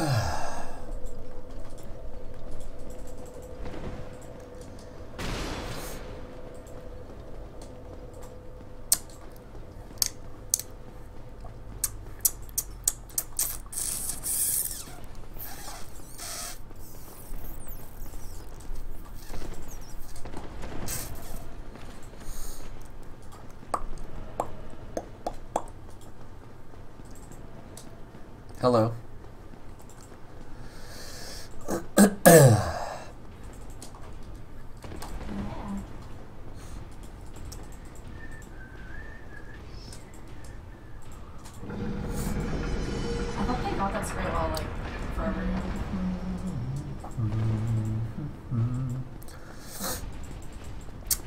Hello. I thought they got that spray well like forever ago.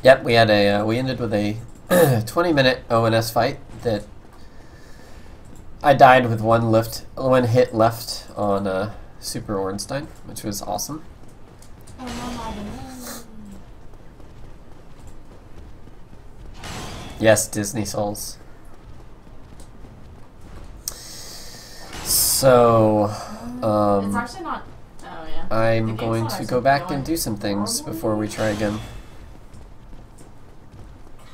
Yep, we had a uh, we ended with a 20 minute ONS fight that I died with one lift one hit left on uh, Super Ornstein, which was awesome. Yes, Disney Souls. So, it's um, actually not. Oh yeah. I'm going to go back going and do some things before we try again.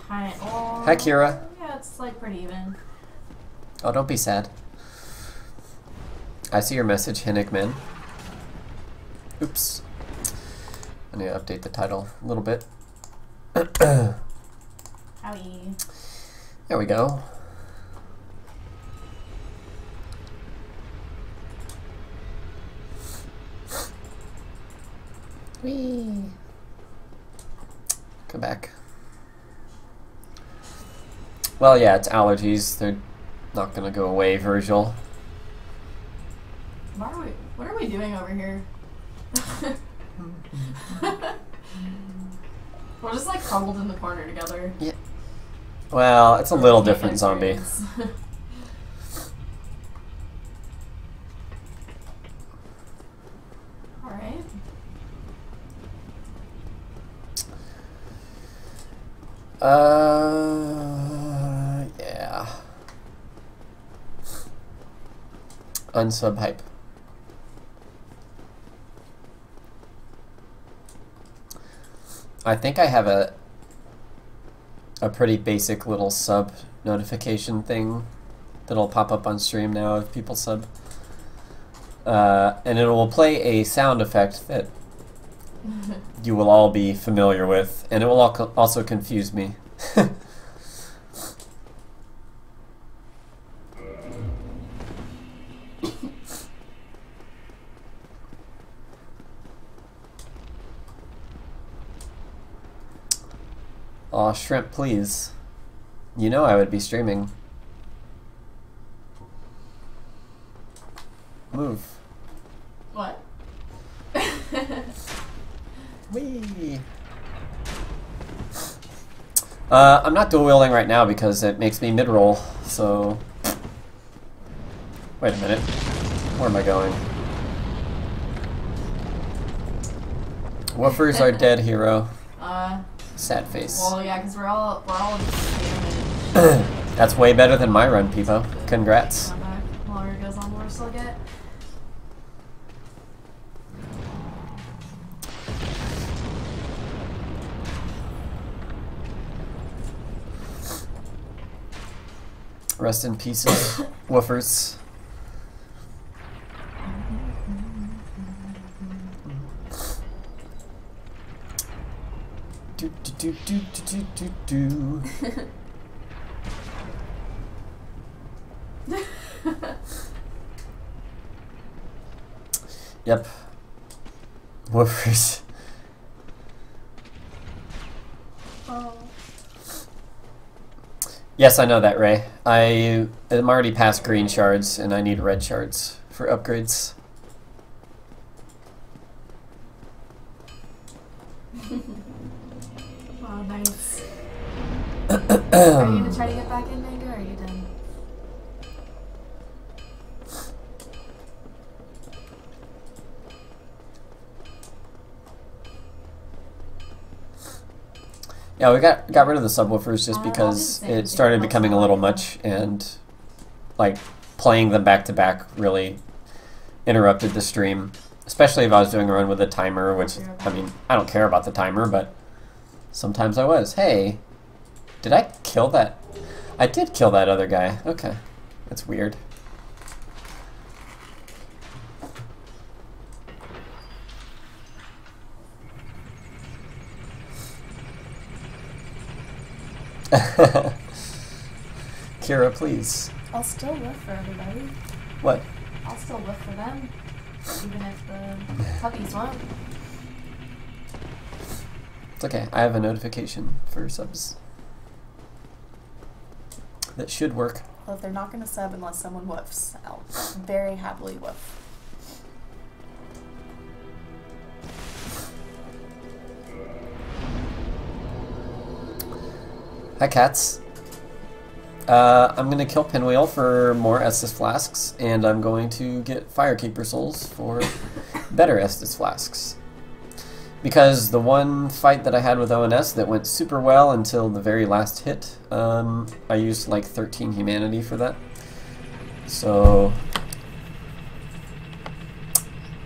Hi. Oh, Hi, Kira. Yeah, it's like pretty even. Oh, don't be sad. I see your message, Hinnick Man. Oops. I need to update the title a little bit. Howie. There we go. Whee! Come back. Well, yeah, it's allergies. They're not gonna go away, Virgil. What are we? What are we doing over here? We're just like crumbled in the corner together. Well, it's a little different, zombie. All right. Uh, yeah. Unsub hype. I think I have a a pretty basic little sub notification thing that'll pop up on stream now if people sub. Uh, and it will play a sound effect that you will all be familiar with, and it will al- also confuse me. Aw, shrimp, please. You know I would be streaming. Move. what? Whee! Uh, I'm not dual wielding right now because it makes me mid roll, so. Wait a minute. Where am I going? Woofers are dead, hero. uh. Sad face. Well, yeah, because we're all we're all just spamming That's way better than my run, Peepo. Congrats. Longer goes on, the worse I'll get. Rest in pieces, woofers. Do do do. Yep. Woofers. oh. Yes, I know that, Ray. I am already past green shards, and I need red shards for upgrades. Are you gonna try to get back in, Mango, or are you done? Yeah, we got got rid of the subwoofers just Uh, because it started becoming a a little much, and like playing them back to back really interrupted the stream, especially if I was doing a run with a timer, which, I mean, I don't care about the timer, but sometimes I was. Hey, did I kill that? I did kill that other guy. Okay. That's weird. Kira, please. I'll still live for everybody. What? I'll still live for them. Even if the puppies won't. It's okay. I have a notification for subs. That should work. Well, if they're not going to sub unless someone woofs, I'll very happily woof. Hi, cats. Uh, I'm going to kill Pinwheel for more Estus Flasks, and I'm going to get Firekeeper Souls for better Estus Flasks. Because the one fight that I had with ONS that went super well until the very last hit, um, I used like 13 humanity for that. So,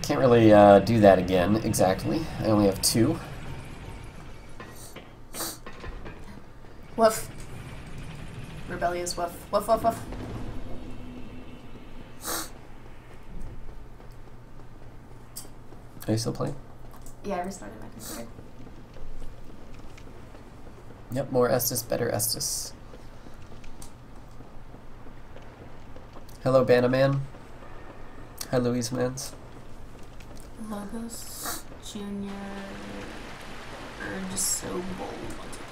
can't really uh, do that again exactly. I only have two. Woof. Rebellious woof. Woof, woof, woof. Are you still playing? Yeah, I restarted my computer. Yep, more Estus, better Estus. Hello, Banaman. Hi, Louise Mans. Lobos Junior Urge So Bold.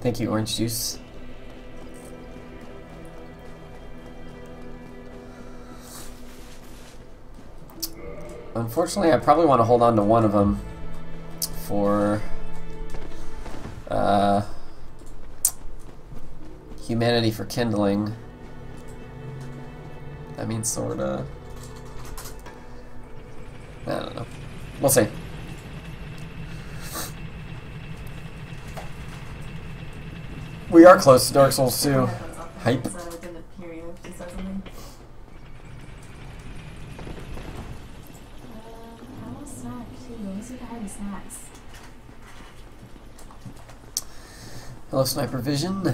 Thank you, Orange Juice. Unfortunately, I probably want to hold on to one of them for uh, humanity for kindling. That means sorta. I don't know. We'll see. We are close to Dark Souls 2. Hype. Hello, Sniper Vision.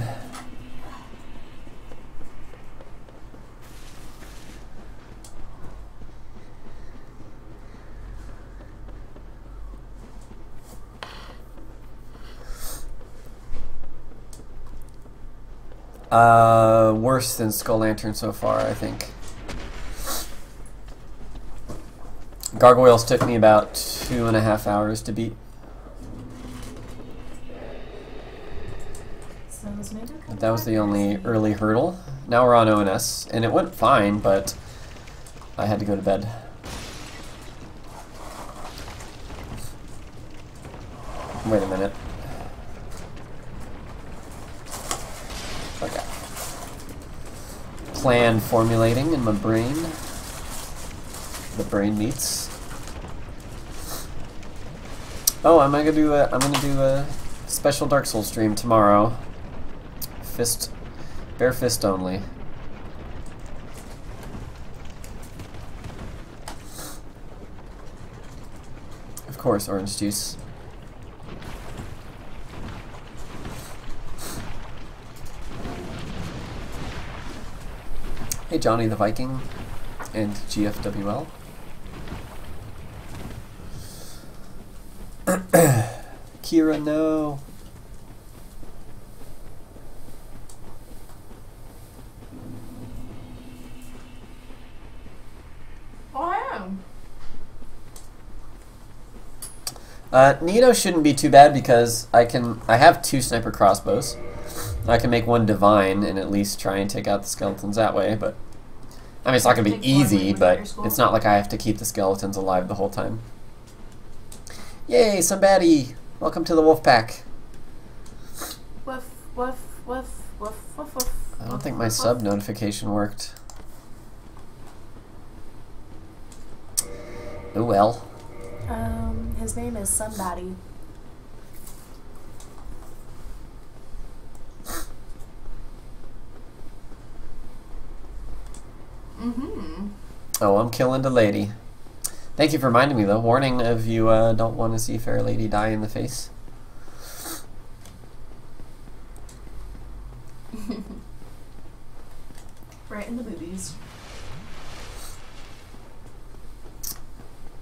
Uh, worse than Skull Lantern so far, I think. Gargoyles took me about two and a half hours to beat. But that was the only early hurdle. Now we're on ONS, and it went fine, but I had to go to bed. Wait a minute. Okay. Plan formulating in my brain. The brain meets. Oh, I'm gonna do a I'm gonna do a special Dark Souls stream tomorrow. Fist bare fist only. Of course, orange juice. Johnny the Viking and GFWL. Kira, no. I am. Uh, Nito shouldn't be too bad because I can I have two sniper crossbows. I can make one divine and at least try and take out the skeletons that way, but I mean it's not gonna be easy, when you was at but it's not like I have to keep the skeletons alive the whole time. Yay, somebody! Welcome to the wolf pack. Woof, woof, woof, woof, woof, woof. I don't think my sub notification worked. Oh well. Um, his name is somebody. Mm-hmm. Oh, I'm killing the lady. Thank you for reminding me, though. Warning if you uh, don't want to see Fair Lady die in the face. Right in the boobies.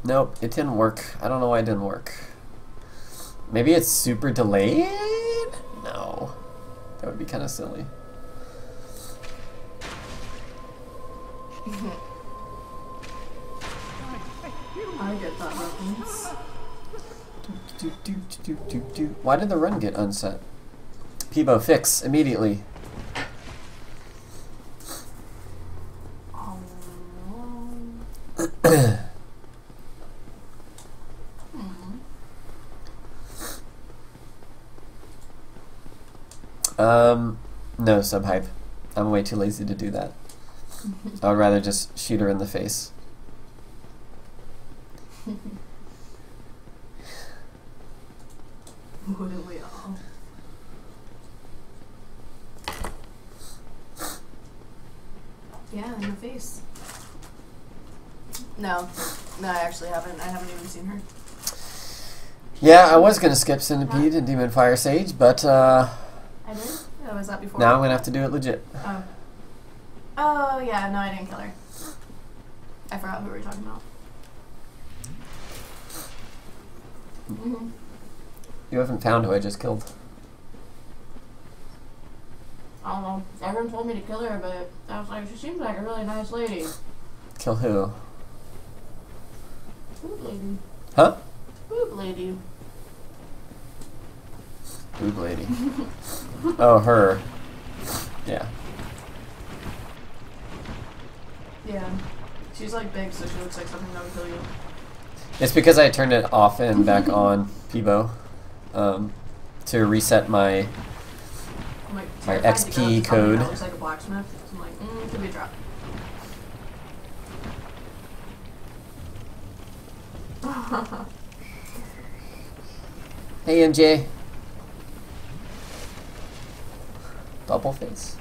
Nope, it didn't work. I don't know why it didn't work. Maybe it's super delayed? No. That would be kind of silly. Why did the run get unset? Peebo, fix immediately. Um, no subhype. I'm way too lazy to do that. I would rather just shoot her in the face. Wouldn't we all? Yeah, in the face. No, no, I actually haven't. I haven't even seen her. Yeah, I was gonna skip Centipede and Demon Fire Sage, but uh, I did. Oh, was that before? now I'm gonna have to do it legit. Oh. Oh yeah, no, I didn't kill her. I forgot who we were talking about. hmm You haven't found who I just killed. I don't know. Everyone told me to kill her, but I was like, she seems like a really nice lady. Kill who? Boob lady. Huh? Boob lady. Boob lady. oh, her. Yeah. Yeah. She's like big, so she looks like something that would kill you. It's because I turned it off and back on Peebo um, to reset my. Like, My XP go up to something code. That looks like a blacksmith. So I'm like, mm, could be a trap. Hey MJ. Double face.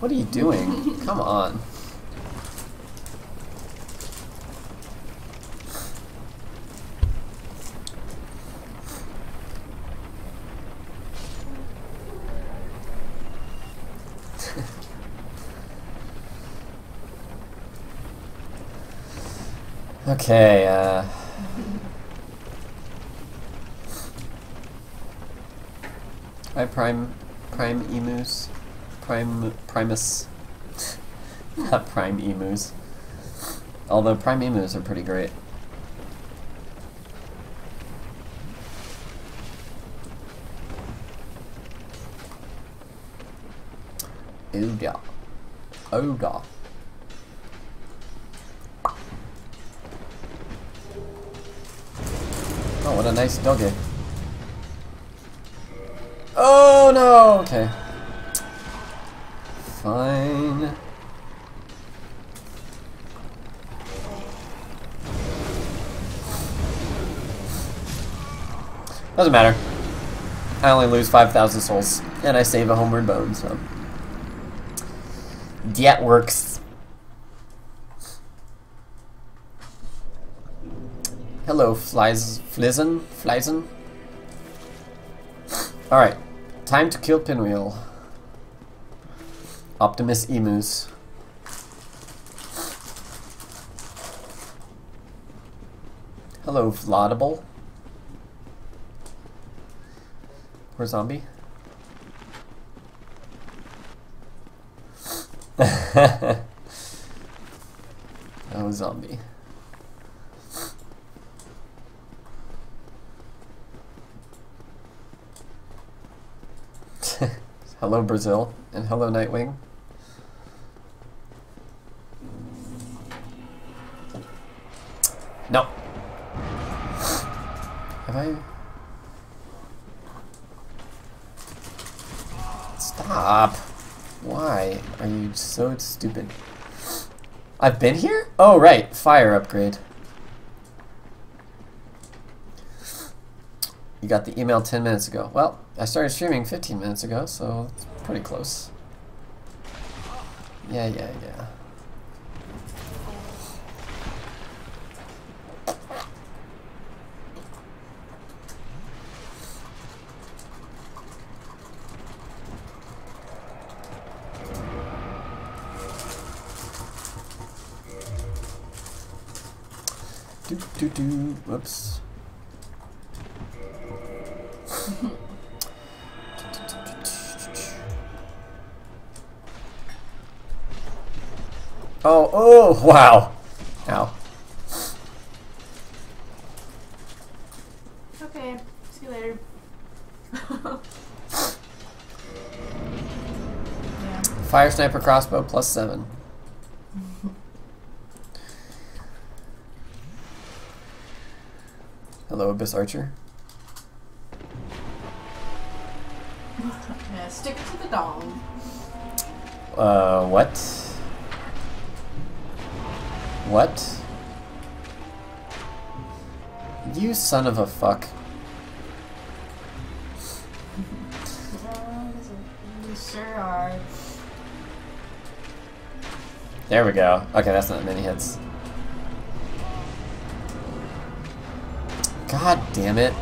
What are you doing? Come on. Okay, uh. Hi, Prime, Prime Emus, Prime Primus, not Prime Emus. Although Prime Emus are pretty great. Oda, Oda. Oh, what a nice doggy. Oh no! Okay. Fine. Doesn't matter. I only lose 5,000 souls, and I save a homeward bone, so. That works. Hello, Flies, Flizen? Flizen? Alright, time to kill Pinwheel. Optimus Emus. Hello, Vladible. Or zombie? oh, zombie. Hello, Brazil, and hello, Nightwing. No. Have I? Stop. Why are you so stupid? I've been here? Oh, right. Fire upgrade. You got the email 10 minutes ago. Well, I started streaming 15 minutes ago, so it's pretty close. Yeah, yeah, yeah. Do do do. Whoops. Wow. Ow. Okay, see you later. yeah. Fire sniper crossbow plus seven. Hello, Abyss Archer. yeah, stick to the dong. Uh, what? What? You son of a fuck. You sure are. There we go. Okay, that's not many hits. God damn it.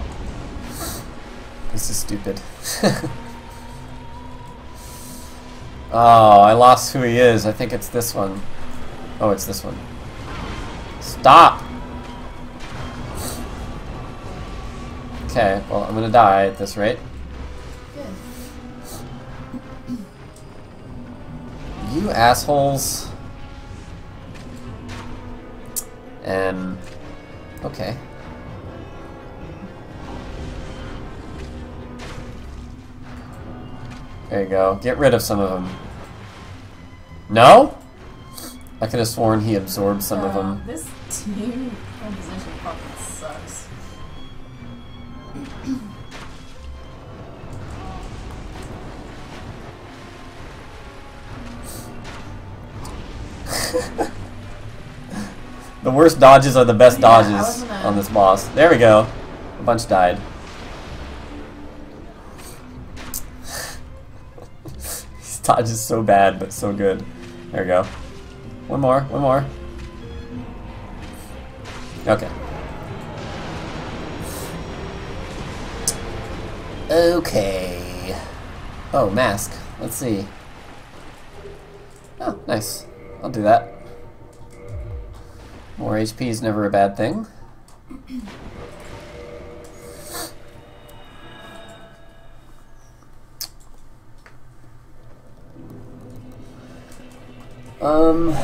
This is stupid. oh, I lost who he is. I think it's this one. Oh, it's this one. Stop! Okay, well, I'm gonna die at this rate. Good. You assholes. Um. Okay. There you go. Get rid of some of them. No? I could have sworn he absorbed some of Uh, them. This team composition fucking sucks. The worst dodges are the best Yeah, dodges gonna- on this boss. There we go. A bunch died. These dodges so bad, but so good. There we go. One more, one more. Okay. Okay. Oh, mask. Let's see. Oh, nice. I'll do that. More HP is never a bad thing. Um.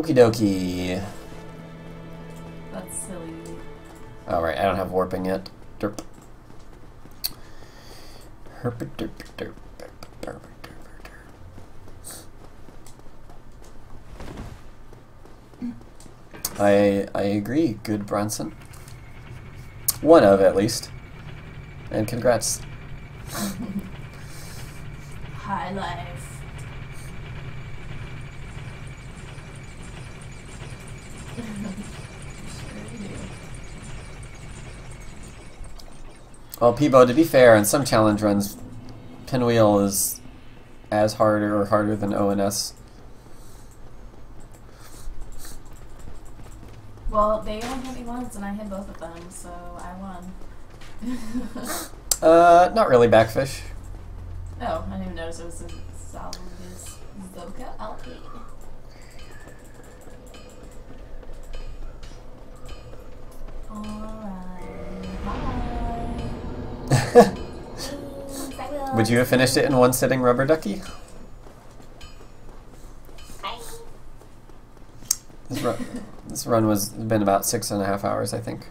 Okie dokie. That's silly. Alright, I don't have warping yet. Derp. Herp derp derp. I I agree, good Bronson. One of at least. And congrats. High life. sure you do. Well, Peebo, to be fair, in some challenge runs, Pinwheel is as hard or harder than ONS. Well, they only hit me once and I hit both of them, so I won. Uh, not really, Backfish. oh, I didn't even notice it was a Salvis Zoka LP. Alright. Would you have finished it in one sitting, Rubber Ducky? This run, this run was been about six and a half hours, I think.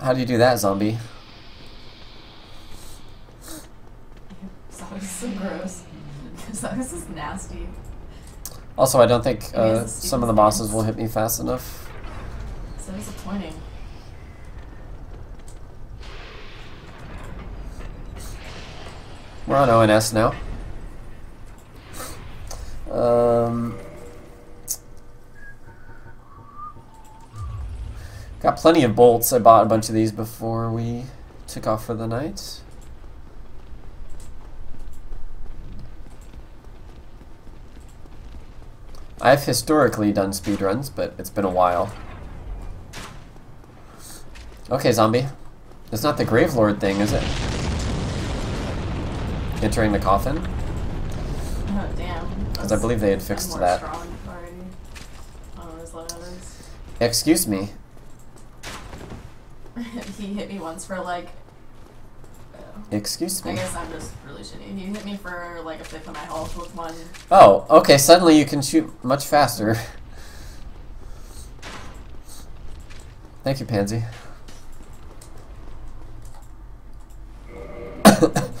How do you do that, zombie? Salvis is so gross. Salvis is nasty. Also, I don't think uh, some of the bosses will hit me fast enough. So disappointing. We're on ONS now. Um, got plenty of bolts. I bought a bunch of these before we took off for the night. I've historically done speedruns, but it's been a while. Okay, zombie. It's not the Gravelord thing, is it? Entering the coffin? Oh damn. Because I believe they had fixed that. strong already. There's letters. Excuse me. he hit me once for like. Uh, me. I guess I'm just really shitty. He hit me for like a fifth of my health with one. Oh, okay, suddenly you can shoot much faster. Thank you, Pansy.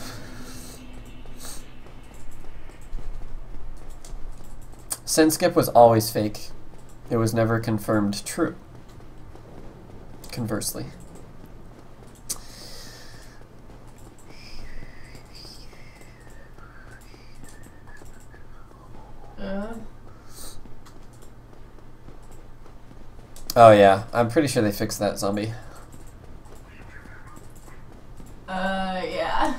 Send skip was always fake. It was never confirmed true. Conversely. Uh, Oh yeah, I'm pretty sure they fixed that zombie. uh, yeah.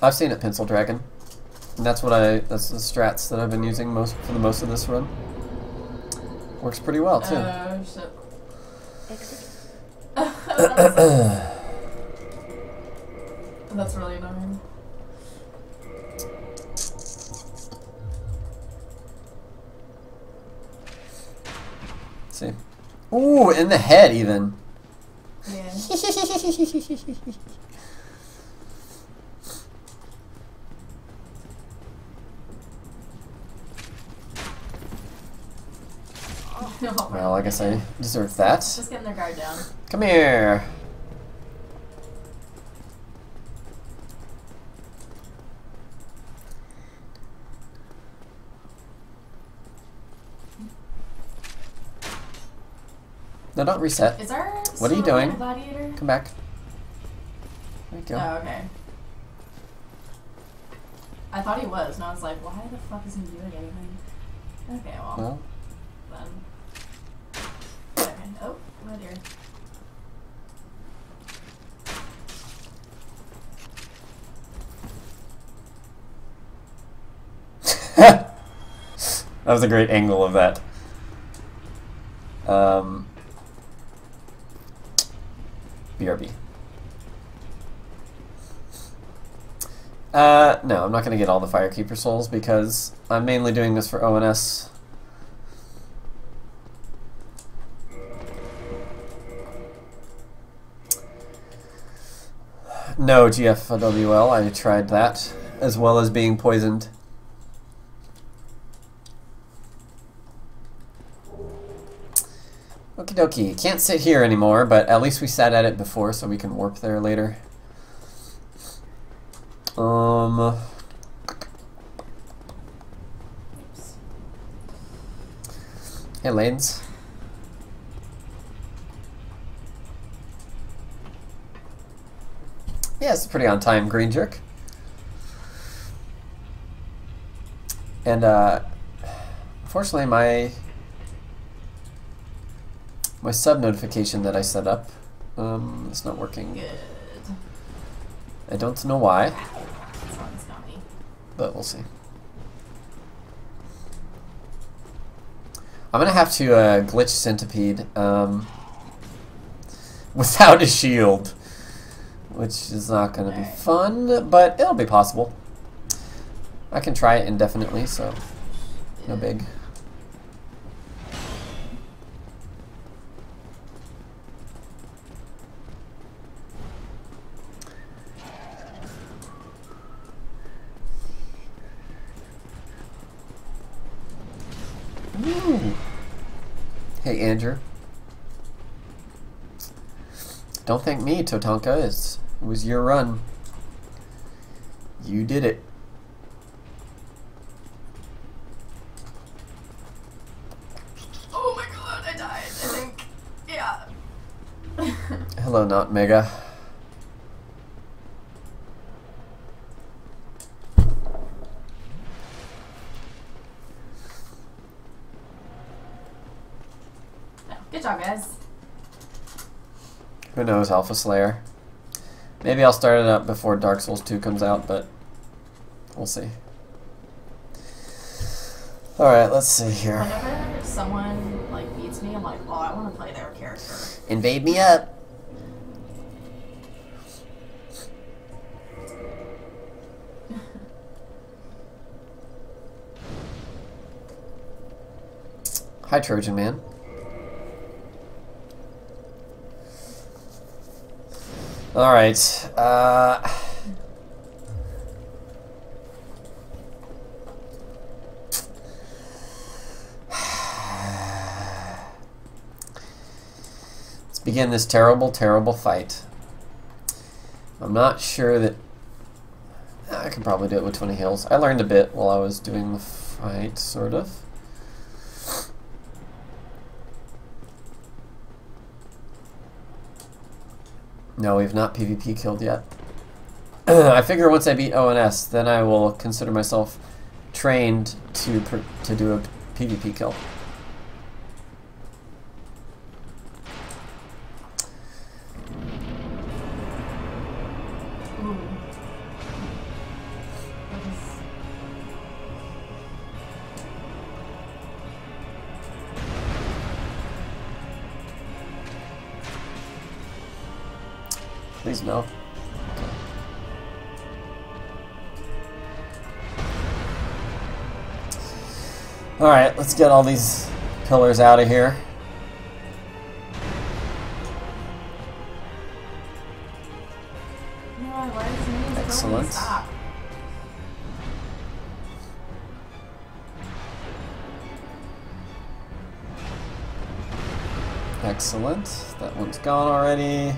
I've seen it, Pencil Dragon. And that's what I. That's the strats that I've been using most for the most of this run. Works pretty well too. Oh shit. That's, that's really annoying. Ooh, in the head even. Yeah. well, I guess I deserve that. Just getting their guard down. Come here. No, don't reset. Is our What are you doing? gladiator? Come back. There you go. Oh, okay. I thought he was, and I was like, why the fuck isn't he doing anything? Okay, well, Well, then. Okay. Oh, right here. that was a great angle of that. Um, BRB. Uh, no, I'm not going to get all the Firekeeper souls because I'm mainly doing this for ONS. No GFWL, I tried that, as well as being poisoned. Okie dokie. Can't sit here anymore, but at least we sat at it before, so we can warp there later. Um. Hey, Lanes. Yeah, it's pretty on time, Green Jerk. And, uh, unfortunately, my my sub notification that I set up, um, it's not working. Good. I don't know why, This one's not me. but we'll see. I'm gonna have to uh, glitch Centipede um, without a shield, which is not gonna be fun, but it'll be possible. I can try it indefinitely, so no big. Andrew. Don't thank me, Totanka, It's, it was your run. You did it. Oh my god, I died, I think. Yeah. Hello, not Mega. Good job, guys. Who knows, Alpha Slayer. Maybe I'll start it up before Dark Souls 2 comes out, but we'll see. Alright, let's see here. Whenever someone like beats me, I'm like, oh, I want to play their character. Invade me up. Hi, Trojan Man. All right. Uh, let's begin this terrible, terrible fight. I'm not sure that I can probably do it with 20 heals. I learned a bit while I was doing the fight, sort of. No, we've not PvP killed yet. I figure once I beat ONS, then I will consider myself trained to to do a PvP kill. Alright, let's get all these pillars out of here. No, why does it need to Excellent. Excellent. That one's gone already.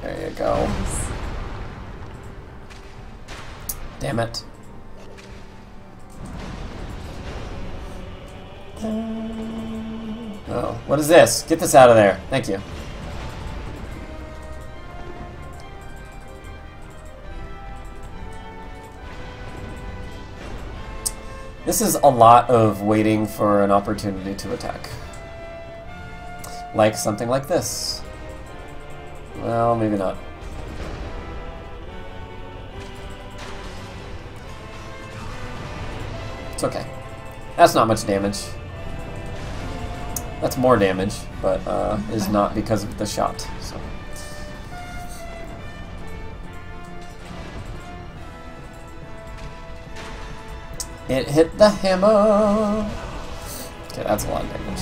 There you go. Damn it. Oh, what is this? Get this out of there. Thank you. This is a lot of waiting for an opportunity to attack. Like something like this. Well, maybe not. It's okay. That's not much damage. That's more damage, but uh, is not because of the shot. So. It hit the hammer. Okay, that's a lot of damage.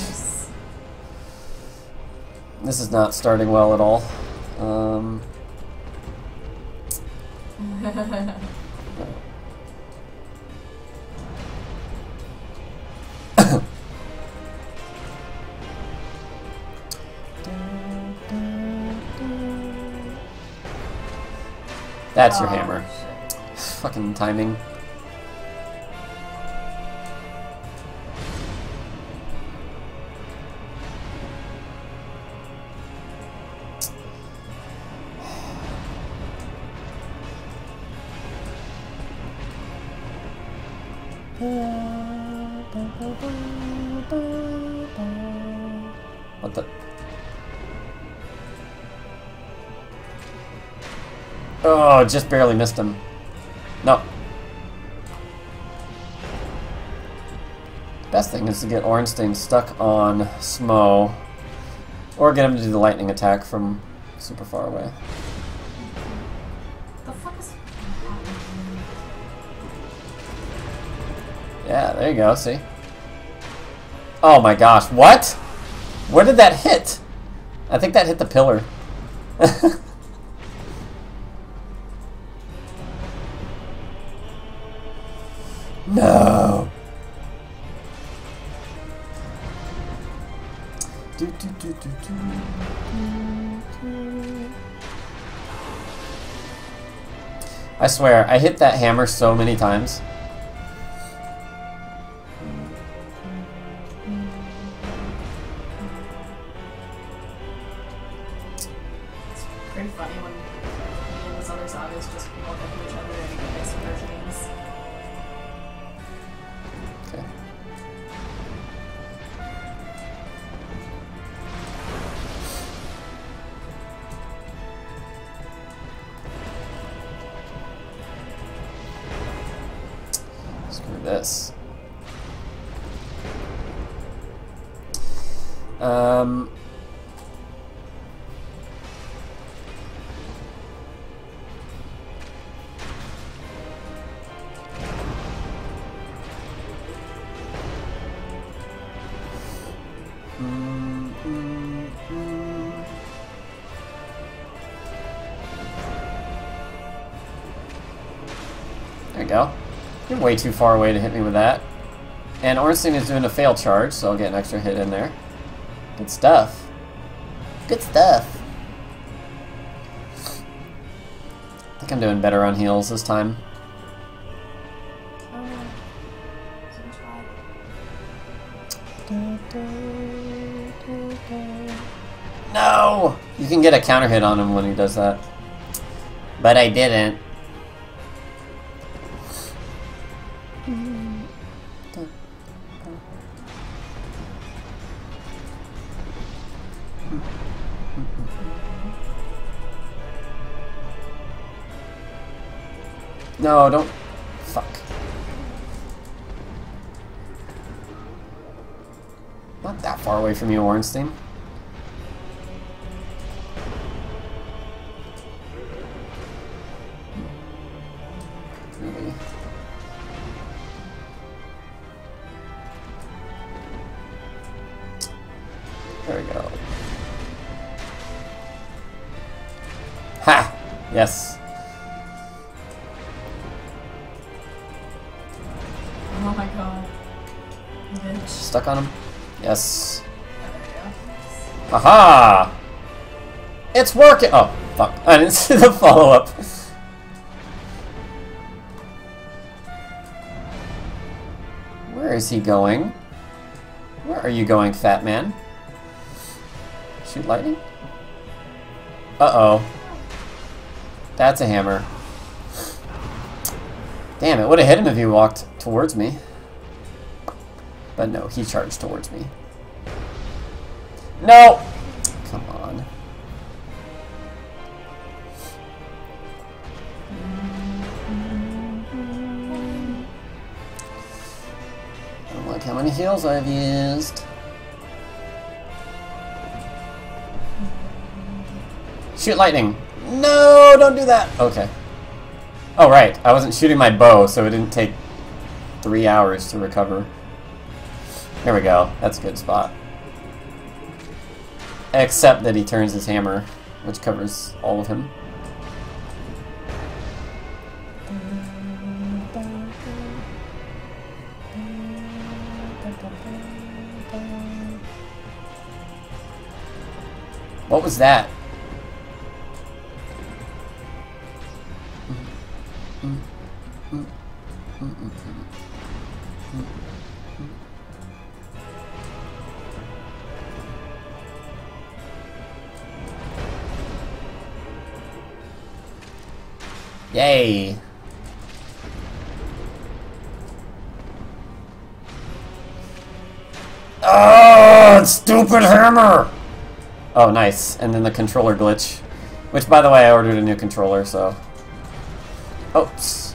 This is not starting well at all. Um, that's your Oh, hammer. Fucking timing. Oh, just barely missed him. No. Best thing is to get Ornstein stuck on Smough, or get him to do the lightning attack from super far away. The fuck is Yeah, there you go, see? Oh my gosh, what? Where did that hit? I think that hit the pillar. I swear, I hit that hammer so many times. This. Um. Way too far away to hit me with that. And Ornstein is doing a fail charge, so I'll get an extra hit in there. Good stuff. Good stuff. I think I'm doing better on heals this time. No! You can get a counter hit on him when he does that. But I didn't. Away from you, Ornstein. Really? There we go. Ha! Yes. Oh my god. Bitch. Stuck on him? Yes. We It's working! Oh, fuck. I didn't see the follow-up. Where is he going? Where are you going, fat man? Shoot lightning? Uh-oh. That's a hammer. Damn, it would have hit him if he walked towards me. But no, he charged towards me. No! Come on. Like how many heals I've used. Shoot lightning! No, don't do that! Okay. Oh, right. I wasn't shooting my bow, so it didn't take three hours to recover. There we go. That's a good spot. Except that he turns his hammer, which covers all of him. What was that? Yay! Oh, stupid hammer! Oh, nice. And then the controller glitch. Which, by the way, I ordered a new controller, so... Oops.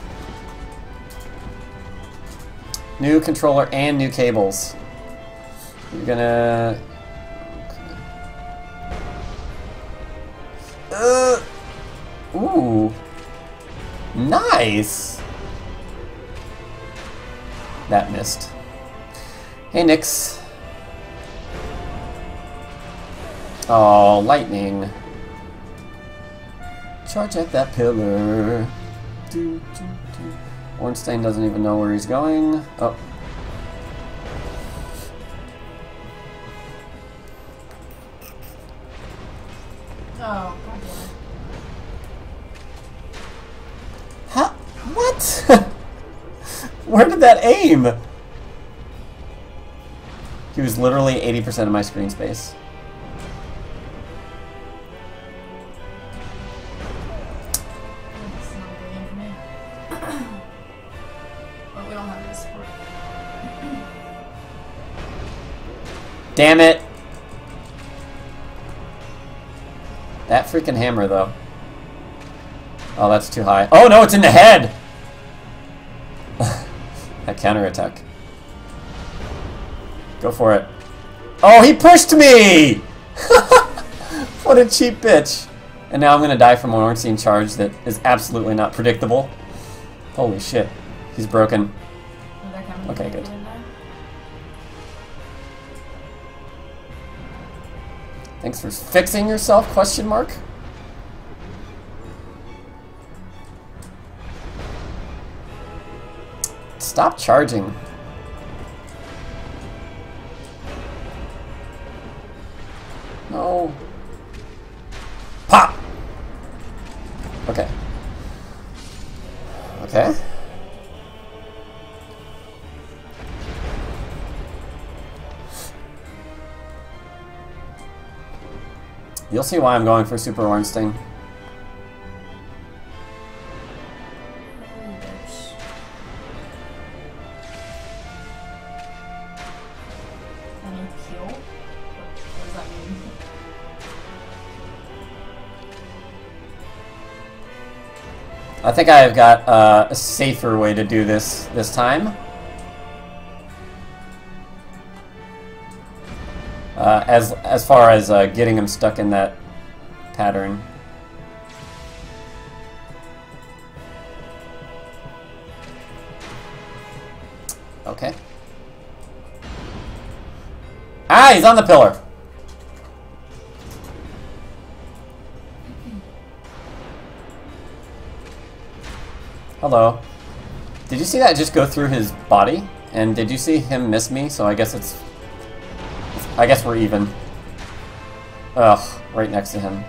New controller and new cables. You're gonna... Nice! That missed. Hey, Nix. Oh, lightning. Charge at that pillar. Do. Ornstein doesn't even know where he's going. Oh. game! He was literally 80% of my screen space. Damn it! That freaking hammer, though. Oh, that's too high. Oh, no, it's in the head! Counterattack. Go for it. Oh, he pushed me! what a cheap bitch. And now I'm gonna die from an Ornstein charge that is absolutely not predictable. Holy shit. He's broken. Okay, good. Thanks for fixing yourself, question mark? Stop charging. No. Pop! Okay. Okay. You'll see why I'm going for Super Ornstein. I think I've got uh, a safer way to do this this time. Uh, as as far as uh, getting him stuck in that pattern. Okay. Ah, he's on the pillar. Hello. Did you see that just go through his body? And did you see him miss me? So I guess it's... I guess we're even. Ugh, right next to him.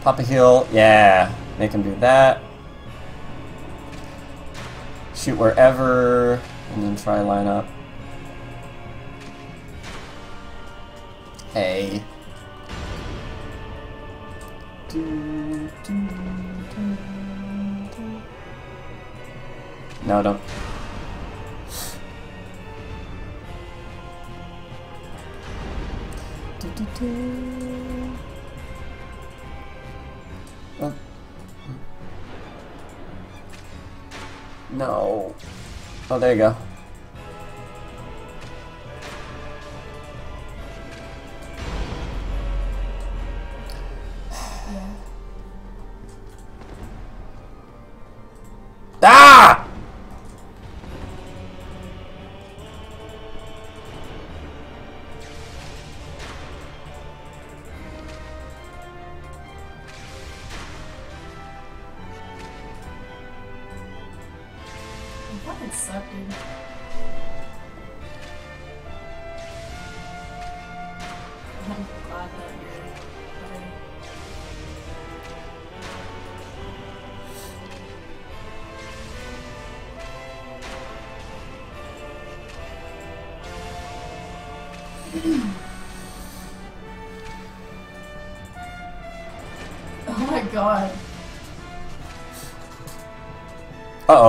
Pop a heal, yeah. Make him do that. Shoot wherever, and then try line up. Do. No, don't. Do, do, do. Oh. No. Oh, there you go. Ah!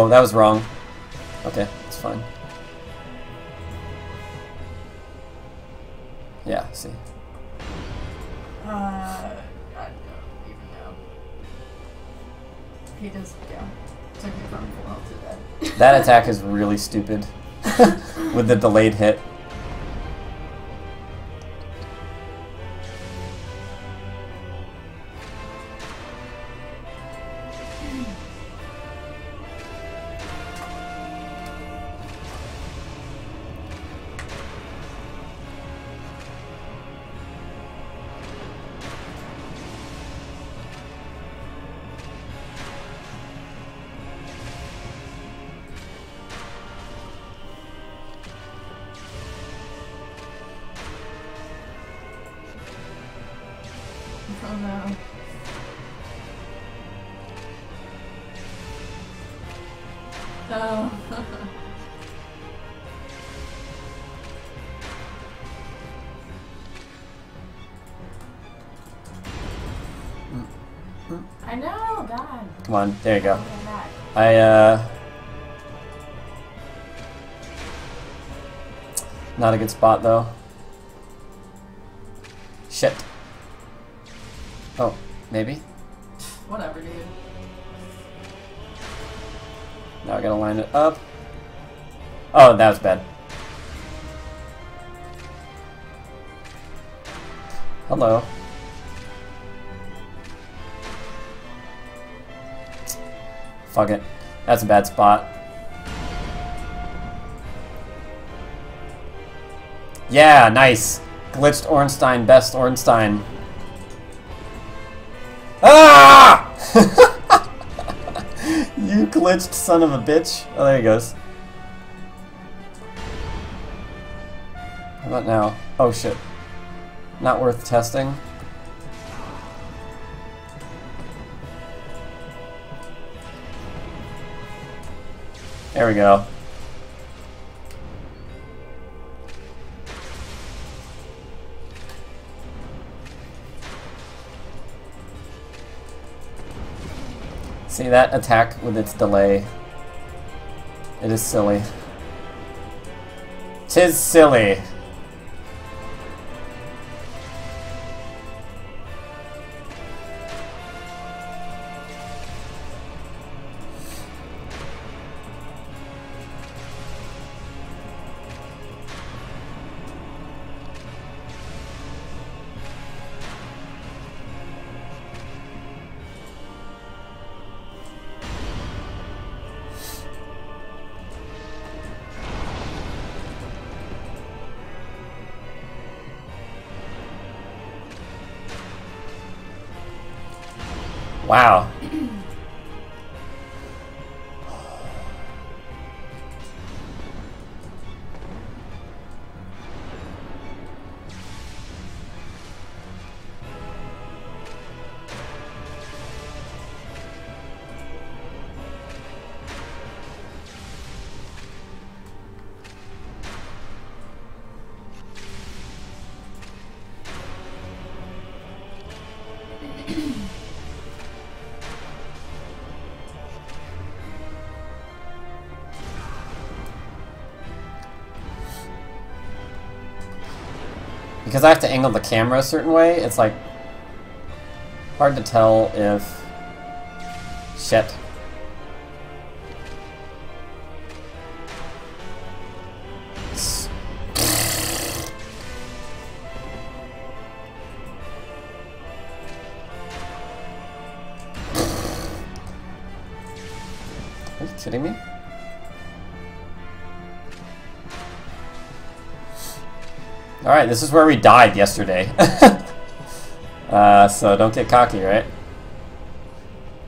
Oh, that was wrong. Okay, it's fine. Yeah, see. Uh, I don't even know. He just, yeah, took me from health to dead. That attack is really stupid. With the delayed hit. On, there you go. I, uh... Not a good spot, though. Shit. Oh, maybe? Whatever, dude. Now I gotta line it up. Oh, that was bad. Hello. Fuck it. That's a bad spot. Yeah, nice. Glitched Ornstein, best Ornstein. Ah! you glitched son of a bitch. Oh, there he goes. How about now? Oh shit. Not worth testing. There we go. See that attack with its delay? It is silly. Tis silly. Because I have to angle the camera a certain way, it's like hard to tell if shit. Alright, this is where we died yesterday. uh, so don't get cocky, right?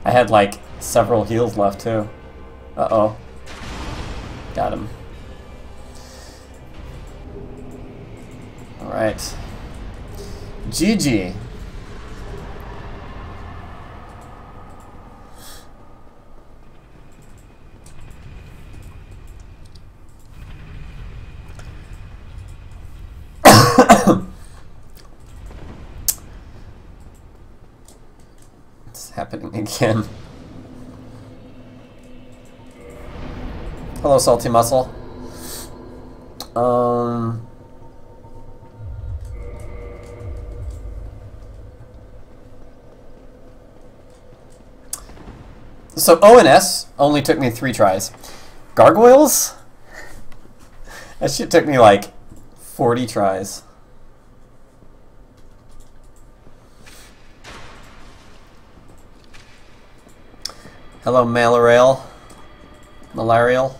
I had like several heals left too. Uh-oh. Got him. Alright. GG. Hello, salty muscle. Um. So ONS only took me three tries. Gargoyles? That shit took me like 40 tries. Hello, malarial. Malarial.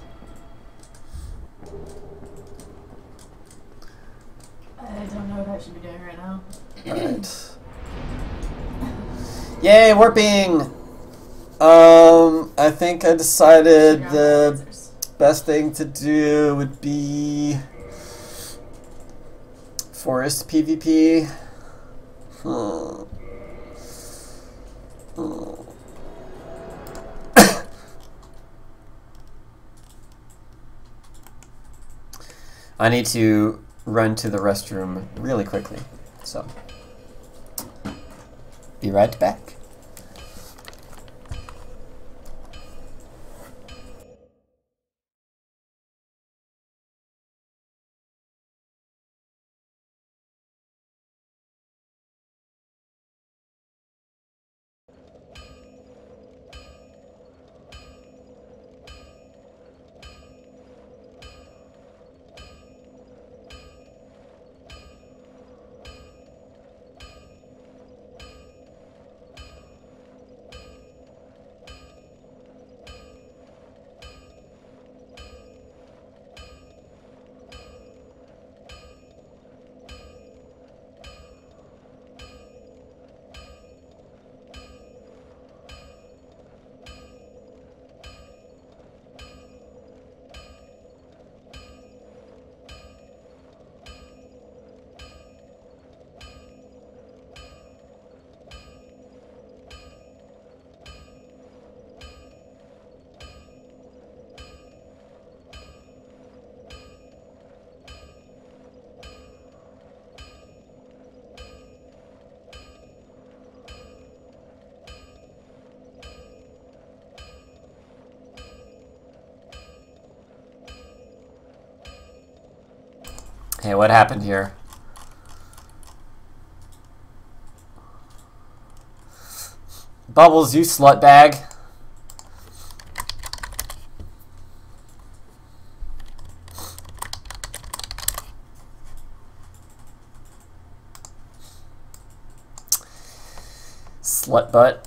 I don't know what I should be doing right now. Alright. Yay, warping! Um, I think I decided the best thing to do would be forest PvP. Hmm. Hmm. I need to run to the restroom really quickly, so be right back. Hey, what happened here? Bubbles, you slut bag. Slut butt.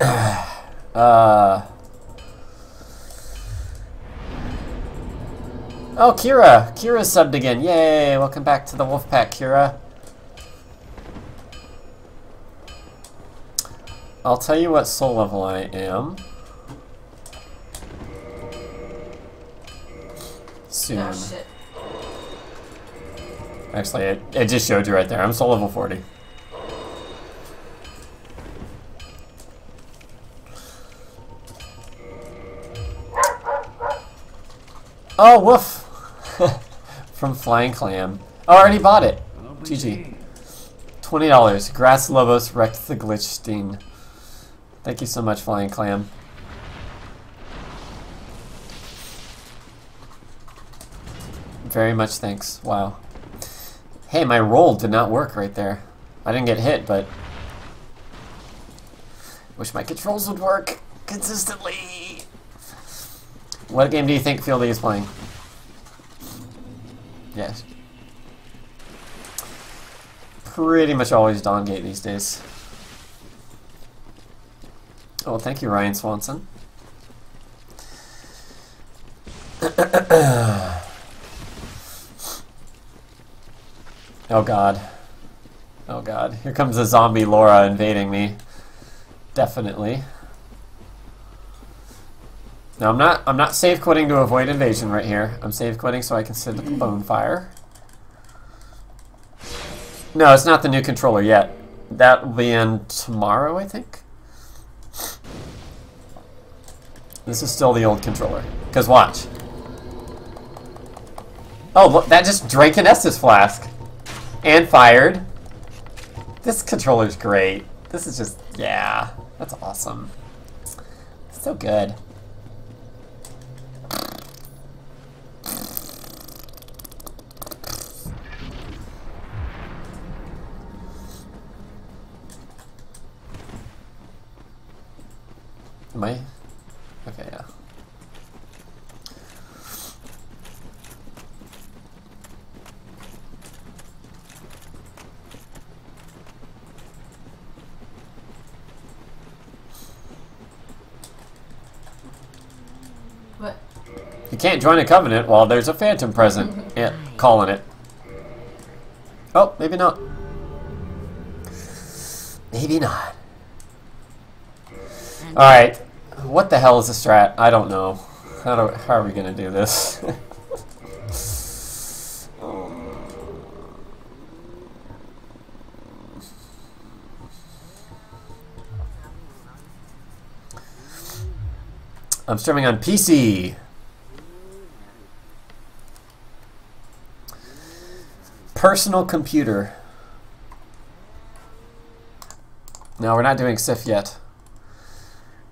uh. Oh, Kira! Kira's subbed again. Yay! Welcome back to the Wolfpack, Kira. I'll tell you what soul level I am. Soon. Oh shit. Actually, it, it just showed you right there. I'm soul level 40. Oh, woof! From Flying Clam. Oh, I already bought it. GG. $20. Grass Lobos wrecked the glitch sting. Thank you so much, Flying Clam. Very much thanks. Wow. Hey, my roll did not work right there. I didn't get hit, but... Wish my controls would work consistently. What game do you think Fieldy is playing? Yes. Pretty much always Dawngate these days. Oh, thank you, Ryan Swanson. oh god. Oh god. Here comes a zombie Laura invading me. Definitely. Now I'm not I'm not save quitting to avoid invasion right here. I'm safe quitting so I can sit at the bonfire. No, it's not the new controller yet. That will be in tomorrow, I think. This is still the old controller. Because watch. Oh, look, that just drank an Estus flask. And fired. This controller's great. This is just, yeah, that's awesome. So good. Am I? Okay, yeah. What? You can't join a covenant while there's a phantom present. yeah, calling it. Oh, maybe not. Maybe not. Alright. What the hell is a strat? I don't know. How, do, how are we going to do this? I'm streaming on PC. Personal computer. No, we're not doing Sif yet.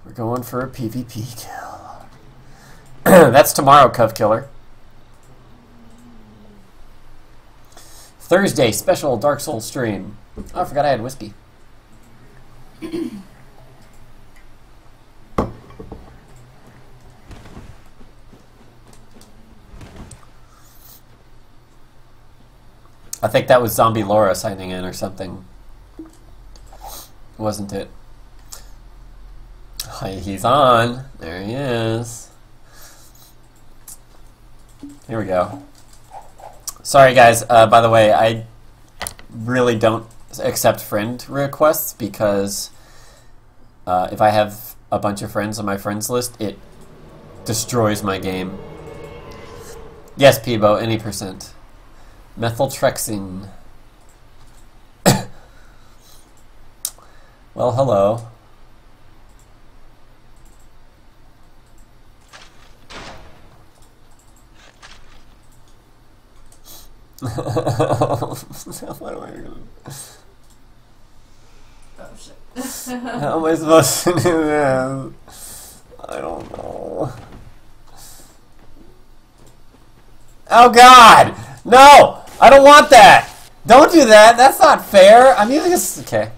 We're going for a PvP kill. That's tomorrow, Cove Killer. Thursday, special Dark Souls stream. Oh, I forgot I had whiskey. I think that was Zombie Laura signing in or something. Wasn't it? He's on. There he is. Here we go. Sorry, guys. Uh, by the way, I really don't accept friend requests because uh, if I have a bunch of friends on my friends list, it destroys my game. Yes, Peebo, any percent. Methyltrexine. well, hello. What am I gonna... Oh shit. How am I supposed to do this? I don't know. Oh god! No! I don't want that! Don't do that! That's not fair! I'm using this. Okay.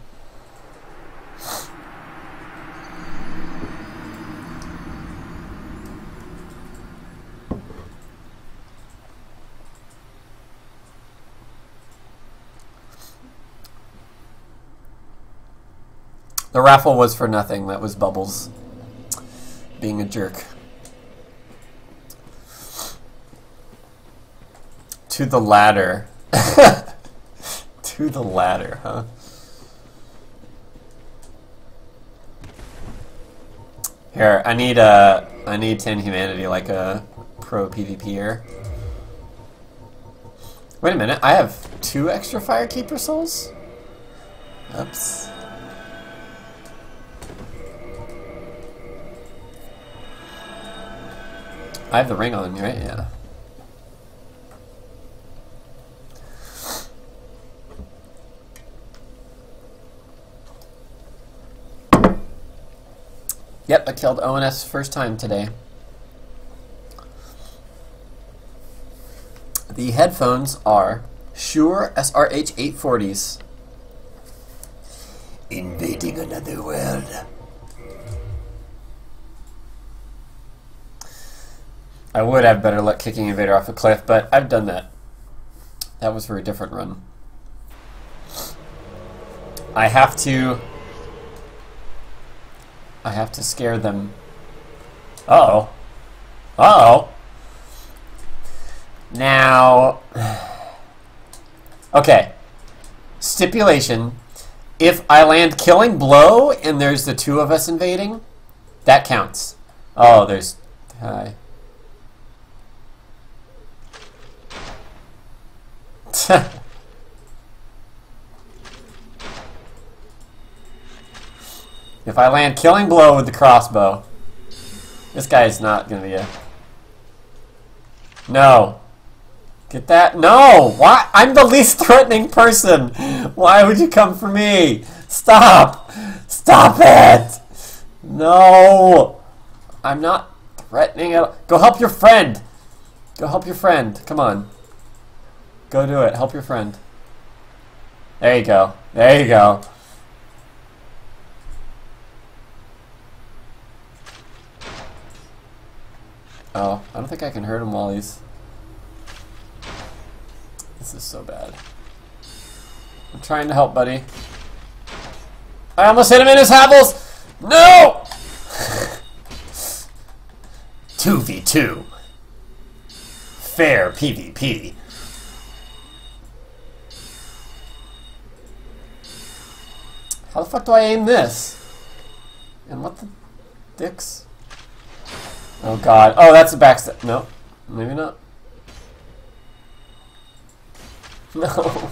The raffle was for nothing. That was Bubbles being a jerk. To the ladder. to the ladder, huh? Here, I need a I need 10 humanity like a pro PvPer. Wait a minute, I have two extra Firekeeper souls? Oops. I have the ring on, right? Yeah. Yep, I killed ONS first time today. The headphones are Shure SRH 840s. Invading another world. I would have better luck kicking Invader off a cliff, but I've done that. That was for a different run. I have to... I have to scare them. Uh-oh. Uh-oh. Now... Okay. Stipulation. If I land killing blow and there's the two of us invading, that counts. Oh, there's... Hi. if I land killing blow with the crossbow, this guy is not gonna be a. No. Get that? No! Why? I'm the least threatening person! Why would you come for me? Stop! Stop it! No! I'm not threatening at all. Go help your friend! Go help your friend. Come on. Go do it. Help your friend. There you go. There you go. Oh, I don't think I can hurt him while he's... This is so bad. I'm trying to help, buddy. I almost hit him in his Havels! No! 2v2. Fair PvP. How the fuck do I aim this? And what the dicks? Oh god. Oh, that's a backstep. No. Maybe not. No.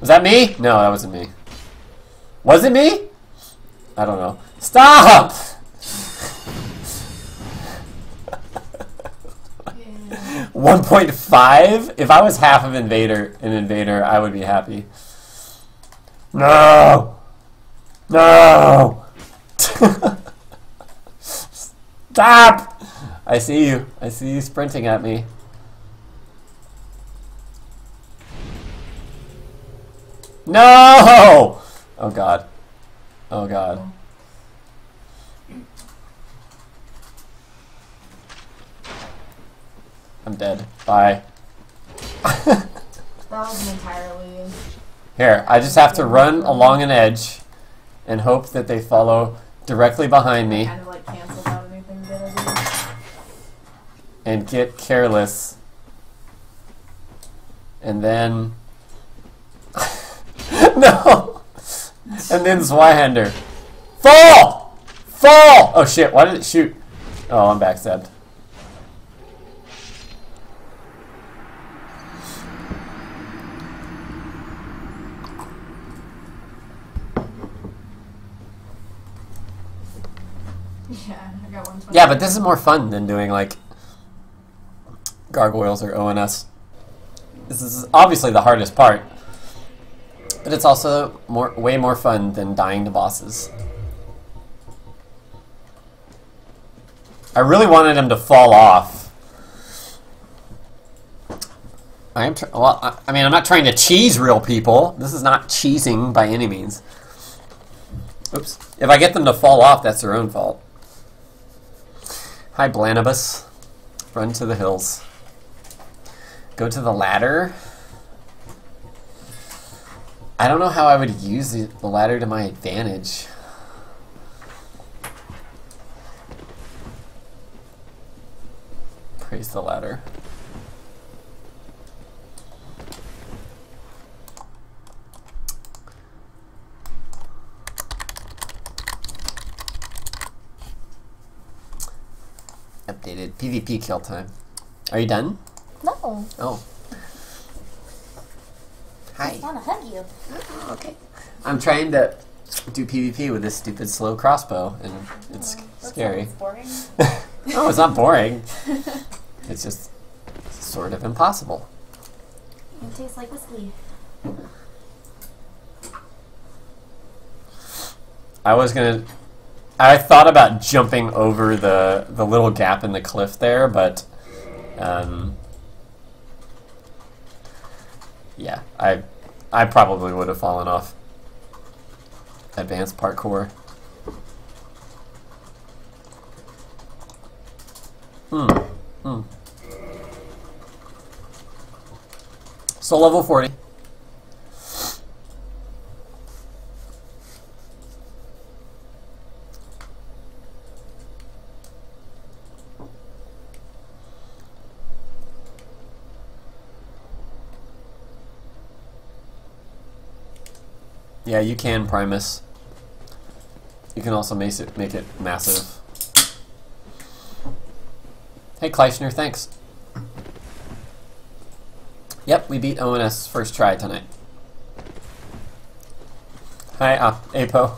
Was that me? No, that wasn't me. Was it me? I don't know. Stop! 1.5? If I was half of Invader, an Invader, I would be happy. No! No! Stop! I see you. I see you sprinting at me. No! Oh god. Oh god. I'm dead. Bye. That was entirely. Here, I just have to run along an edge and hope that they follow directly behind me Kind of like canceled out anything that I and get careless. And then. no! And then Zweihander. Fall! Fall! Oh shit, why did it shoot? Oh, I'm backstabbed. Yeah, but this is more fun than doing like gargoyles or ONS. This is obviously the hardest part, but it's also more way more fun than dying to bosses. I really wanted him to fall off. I am. well, I, I mean, I'm not trying to cheese real people. This is not cheesing by any means. Oops. If I get them to fall off, that's their own fault. Hi, Blanibus. Run to the hills. Go to the ladder. I don't know how I would use the, the ladder to my advantage. Praise the ladder. PvP kill time. Are you done? No, Oh. Hi. I want to hug you. Oh, okay. I'm trying to do PvP with this stupid slow crossbow, and it's scary. It's boring. no, it's not boring. It's just sort of impossible. It tastes like whiskey. I was gonna. I thought about jumping over the the little gap in the cliff there, but um, yeah, I I probably would have fallen off. Advanced parkour. Hmm. Hmm. So level forty. Yeah, you can Primus. You can also make it make it massive. Hey Kleichner, thanks. Yep, we beat ONS first try tonight. Hi, uh, Apo.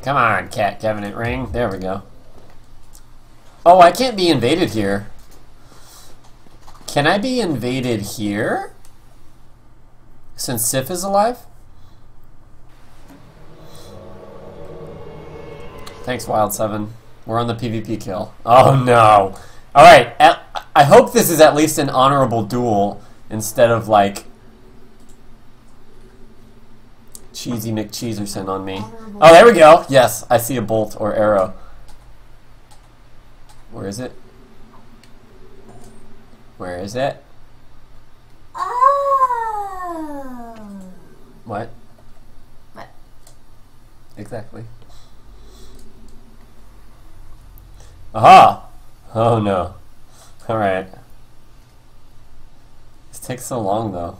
Come on, Cat Covenant Ring. There we go. Oh, I can't be invaded here. Can I be invaded here? Since Sif is alive? Thanks, Wild Seven. We're on the PvP kill. Oh no! Alright, I hope this is at least an honorable duel instead of like Cheesy McCheeserson on me. Honorable. Oh, there we go! Yes, I see a bolt or arrow. Where is it? Where is it? Oh. What? What? Exactly. Aha! Oh no. Alright. This takes so long though.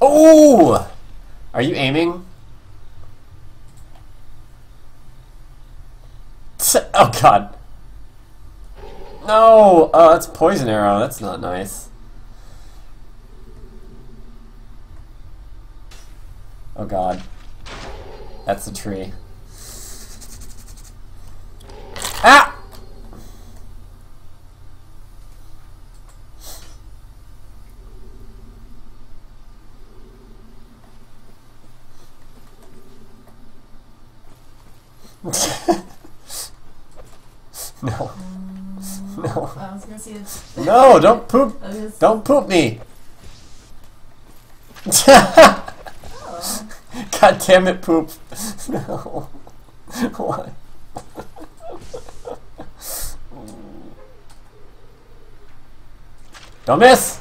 Oh! Are you aiming? Oh god. No! Oh, that's poison arrow. That's not nice. Oh god. That's the tree. Ah! no. No. I was gonna see it. No, don't poop. I was gonna Don't poop me. Oh. God damn it, poop. No. Why? Don't miss.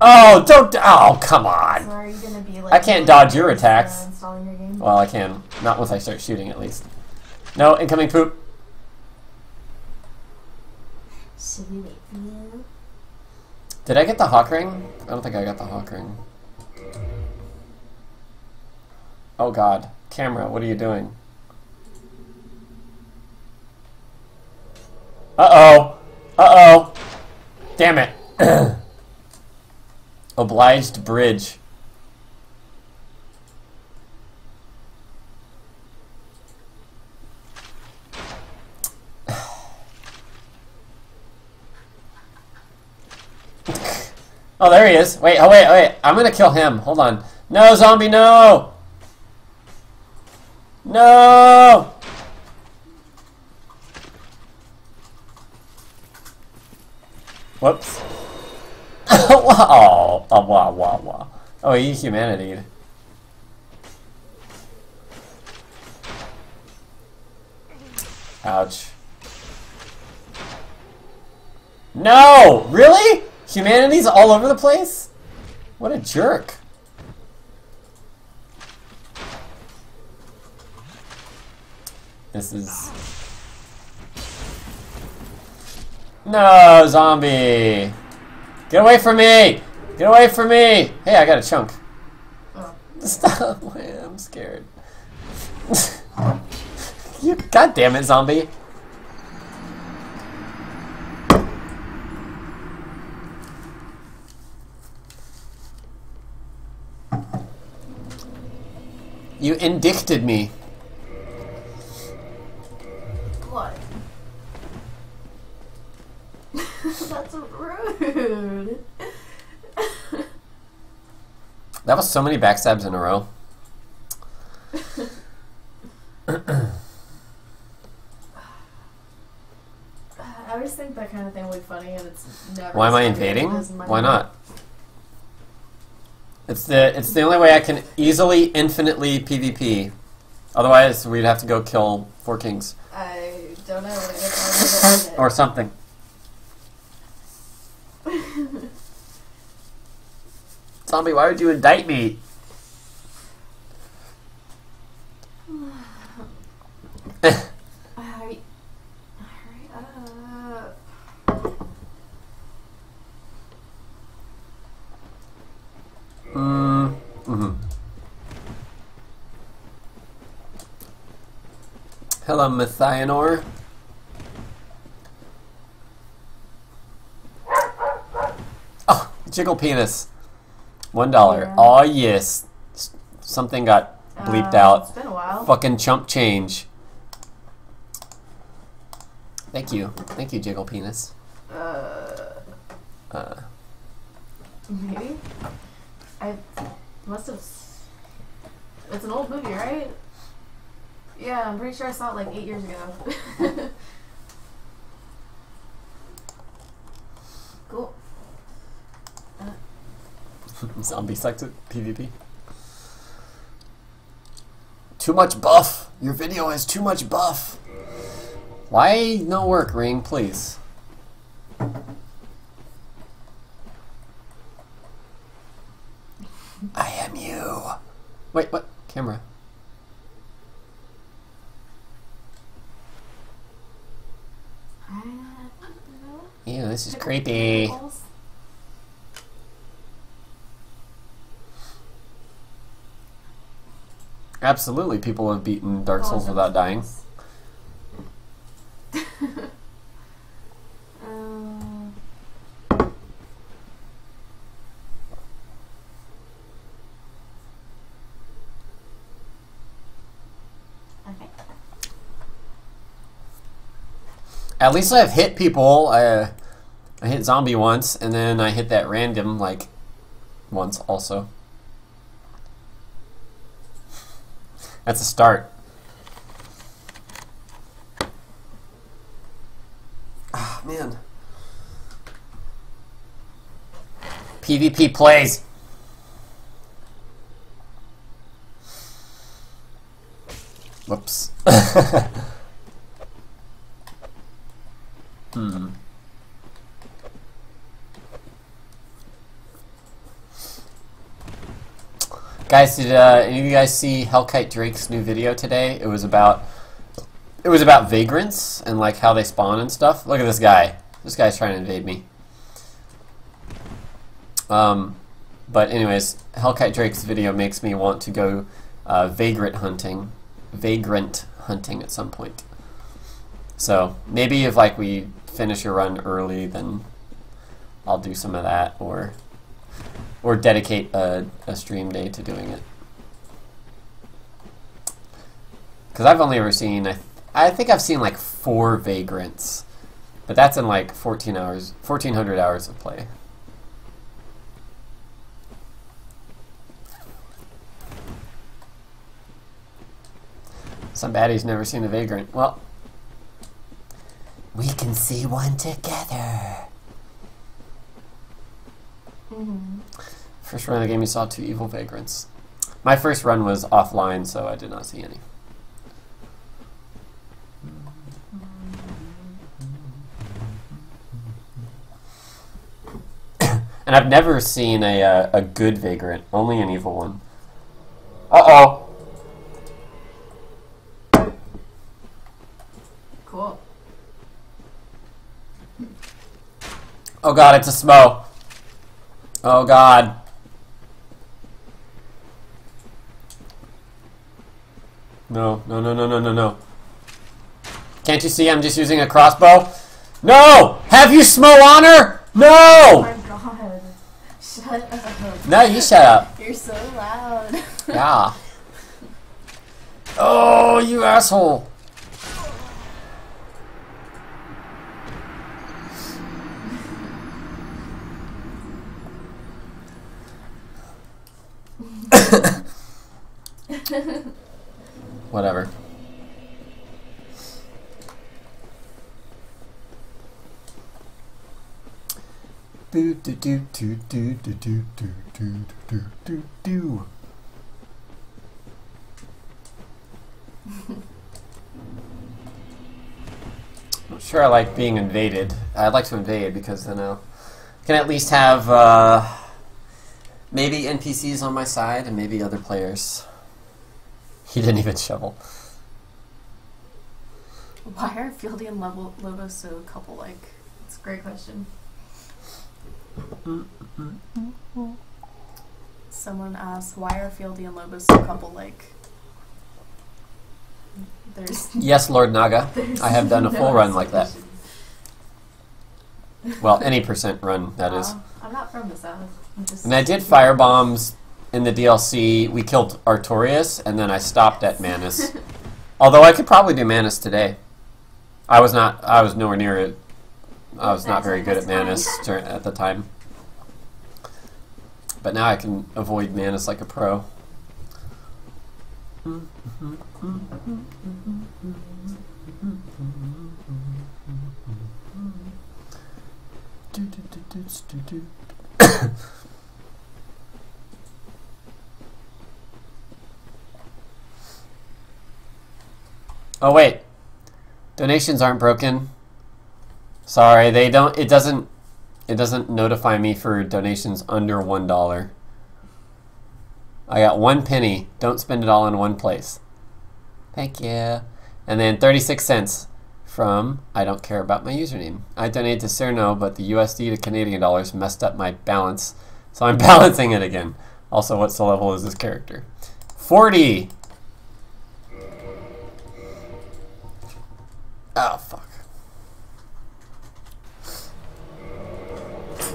Oh, don't. Oh, come So on. are you gonna be like? I can't dodge your attacks. Your game. Well, I can. Not once I start shooting, at least. No, incoming poop. We wait? Did I get the hawk ring? I don't think I got the hawk ring. Oh god. Camera, what are you doing? Uh-oh. Uh-oh. Damn it. Obliged bridge. Oh, there he is. Wait, oh wait, wait. I'm gonna kill him. Hold on. No, zombie, no! No! Whoops. oh, oh, wow, wow, wow. Oh, he humanity. Ouch. No! Really? Humanity's all over the place? What a jerk. This is... No, zombie! Get away from me! Get away from me! Hey, I got a chunk. Oh. Stop! I'm scared. you, God damn it, zombie! You indicted me. What? That's rude. That was so many backstabs in a row. I always think that kind of thing will be funny, and it's never. Why am I invading? Why not? It's the it's the only way I can easily infinitely PvP. Otherwise, we'd have to go kill four kings I don't know. I or something. Zombie, why would you indict me? Mm, hmm Hello, Methionor. Oh, jiggle penis. One dollar. Oh yes. Something got bleeped Uh, out. It's been a while. Fucking chump change. Thank you. Thank you, jiggle penis. Uh, Uh, maybe. I must have. It's an old movie, right? Yeah, I'm pretty sure I saw it like eight years ago. cool. zombie sucks at PvP. Too much buff. Your video has too much buff. Why no work, Ring? Please. I am you. Wait, what? Camera. Ew, this is creepy. Absolutely, people have beaten Dark Souls Oh, without dying. um, okay. At least I've hit people. I, I hit zombie once, and then I hit that random like once also. That's a start. Ah man. PvP plays. Whoops. hmm. Guys, did uh, any of you guys see Hellkite Drake's new video today? It was about it was about vagrants and like how they spawn and stuff. Look at this guy. This guy's trying to invade me. Um, but anyways, Hellkite Drake's video makes me want to go uh, vagrant hunting, vagrant hunting at some point. So maybe if like we finish a run early, then I'll do some of that or or dedicate a, a stream day to doing it. Because I've only ever seen, I, th I think I've seen like four vagrants, but that's in like 14 hours, 1400 hours of play. Some baddies never seen a vagrant. Well, we can see one together. Mm-hmm. First run of the game, you saw two evil vagrants. My first run was offline, so I did not see any. and I've never seen a uh, a good vagrant, only an evil one. Uh oh. Cool. Oh god, it's a smo. Oh god. No, no, no, no, no, no, no. Can't you see I'm just using a crossbow? No! Have you smo on her? Oh No! my god. Shut up. No, you shut up. You're so loud. Yeah. Oh, you asshole. Whatever. Do do do do do do do do do do do do. Not sure I like being invaded. I'd like to invade because then I can at least have uh, maybe NPCs on my side and maybe other players. He didn't even shovel. Why are Fieldy and Lobo, Lobo so couple like? It's a great question. Someone asked, why are Fieldy and Lobo so couple like? There's, Yes, Lord Naga. I have done a no full run like that. Well, any percent run, that is. Uh, I'm not from the south. And I did fire bombs in the DLC. We killed Artorias, and then I stopped at Manus. Although I could probably do Manus today. I was not. I was nowhere near it. I was not very good at Manus at the time. But now I can avoid Manus like a pro. Oh wait, donations aren't broken. Sorry, they don't. It doesn't. It doesn't notify me for donations under one dollar. I got one penny. Don't spend it all in one place. Thank you. And then thirty-six cents from I don't care about my username. I donated to Cerno, but the USD to Canadian dollars messed up my balance, so I'm balancing it again. Also, what's the level is this character? Forty. Oh fuck.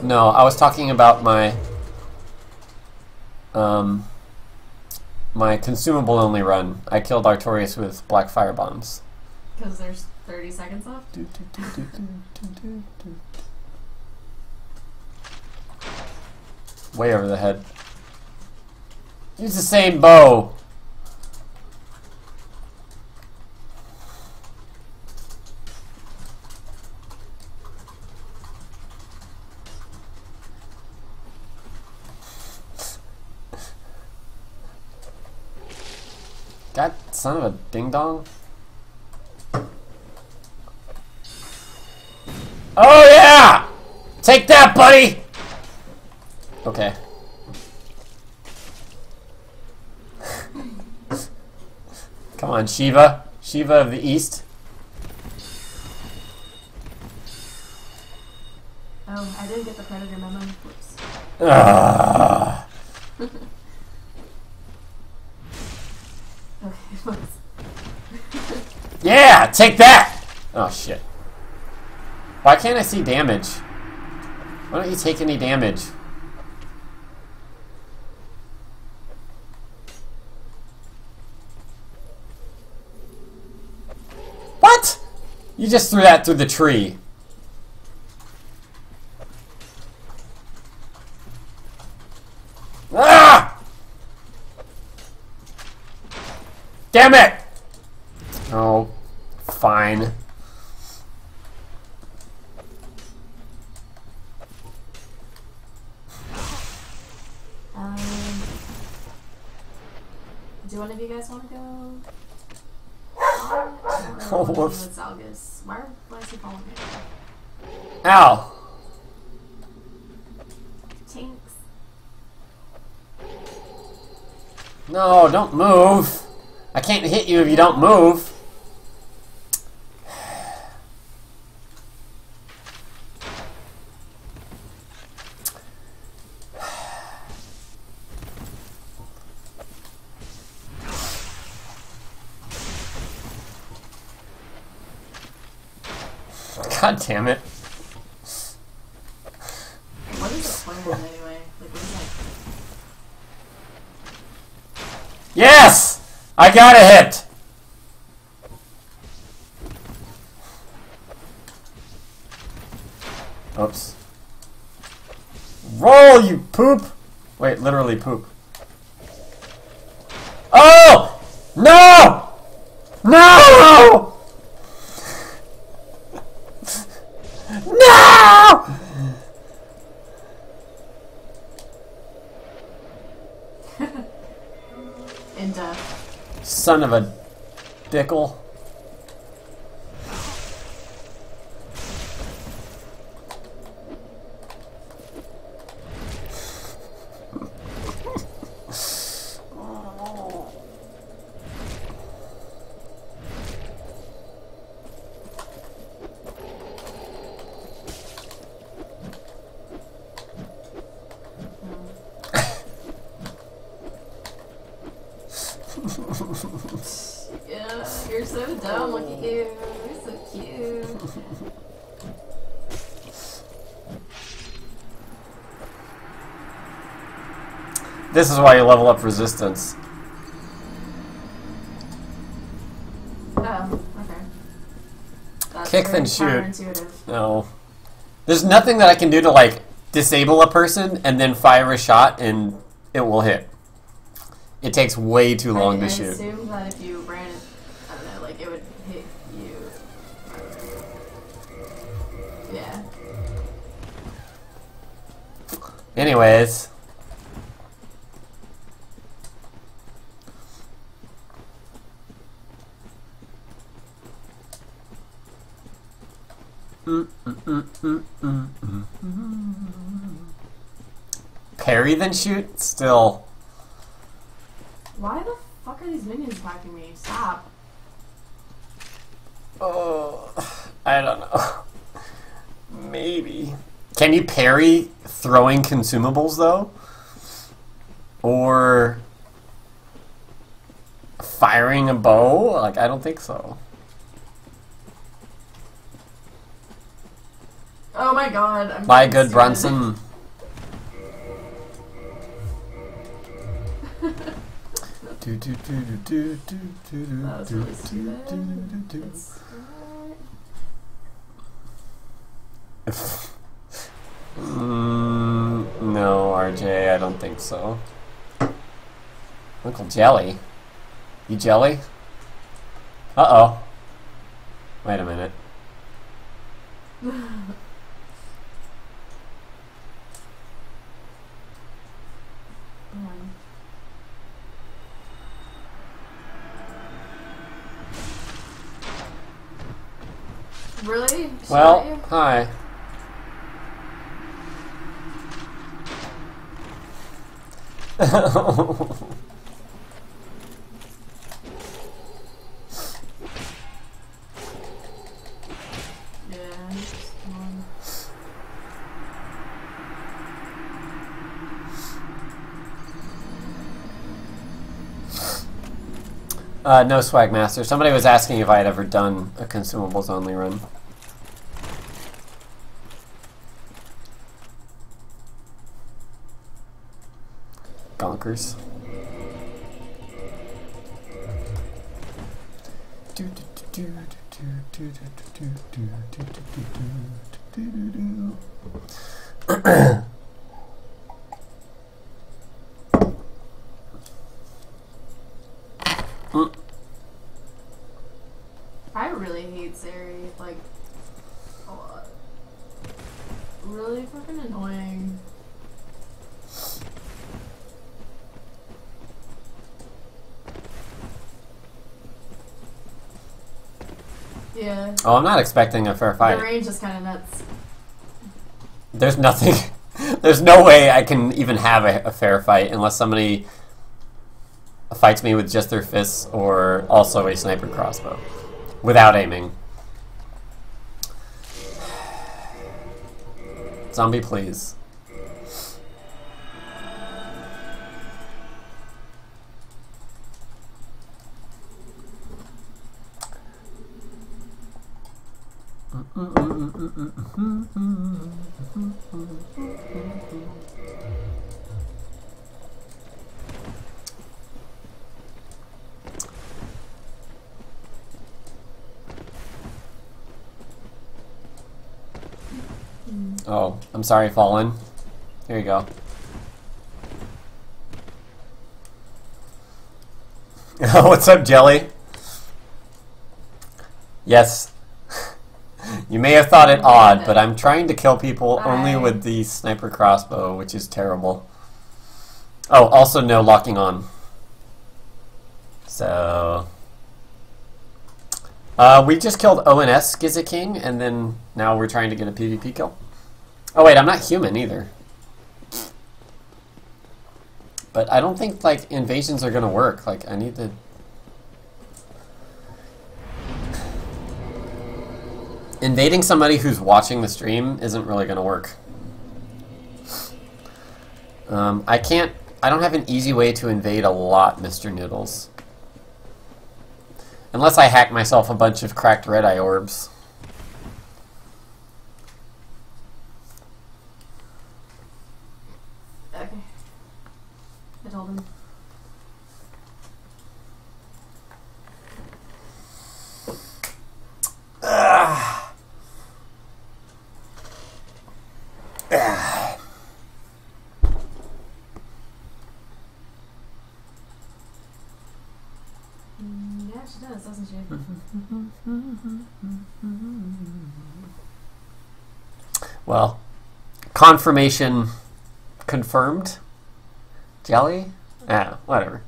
No, I was talking about my um my consumable only run. I killed Artorias with black fire bombs. because there's 30 seconds left. Way over the head. Use the same bow. God, son of a ding dong. Oh yeah! Take that, buddy! Okay. Come on, Shiva. Shiva of the East. Oh, I didn't get the predator memo. Whoops. Ah. Okay, whoops. Yeah, take that! Oh shit. Why can't I see damage? Why don't you take any damage? What? You just threw that through the tree. Ah! Damn it! Oh, fine. Um, do one of you guys want to go? I don't really want to Whoops. do with Zalgus. Why, why is he following me? Ow! Tinks. No, don't move. I can't hit you if you don't move. God damn it. What is the plan anyway? Like, what is that? Yes! I got a hit! Oops. Roll, you poop! Wait, literally poop. Oh! No! No! No! Death. Uh, Son of a dickle. Is why you level up resistance. Oh, okay. That's Kick then shoot. No. There's nothing that I can do to like disable a person and then fire a shot and it will hit. It takes way too long I, to shoot. I assume that if you ran it, I don't know, like it would hit you. Yeah. Anyways. Parry then shoot? Still. Why the fuck are these minions attacking me? Stop. Oh, I don't know. Maybe. Can you parry throwing consumables though? Or firing a bow? Like I don't think so. Oh my god. I'm Buy a getting good Brunson. Do, do, do, do, do, do, do, That was do, really do, stupid. do, do, do. It's Mm, no, RJ, I don't think so. Uncle Jelly? You jelly? Uh oh. Wait a minute. um, Really? Got Well, hi. Yeah. just one. uh, no swag master. Somebody was asking if I had ever done a consumables only run. Gonkers. I really hate Sari, like, a lot. Really fucking annoying. Yeah. Oh, I'm not expecting a fair fight. The range is kind of nuts. There's nothing. There's no way I can even have a, a fair fight unless somebody fights me with just their fists or also a sniper crossbow without aiming. Zombie, please. Oh, I'm sorry, Fallen. Here you go. What's up, Jelly? Yes. You may have thought it odd, but I'm trying to kill people only with the sniper crossbow, which is terrible. Oh, also no locking on. So. Uh, we just killed ONS Giza King, and then now we're trying to get a PvP kill. Oh wait, I'm not human either. But I don't think like invasions are gonna work. Like I need to. Invading somebody who's watching the stream isn't really gonna work. Um, I can't. I don't have an easy way to invade a lot, Mr. Noodles. Unless I hack myself a bunch of cracked red eye orbs. Okay. I told him. Yeah, she does, doesn't she? Well, confirmation confirmed. Jelly? Yeah, whatever.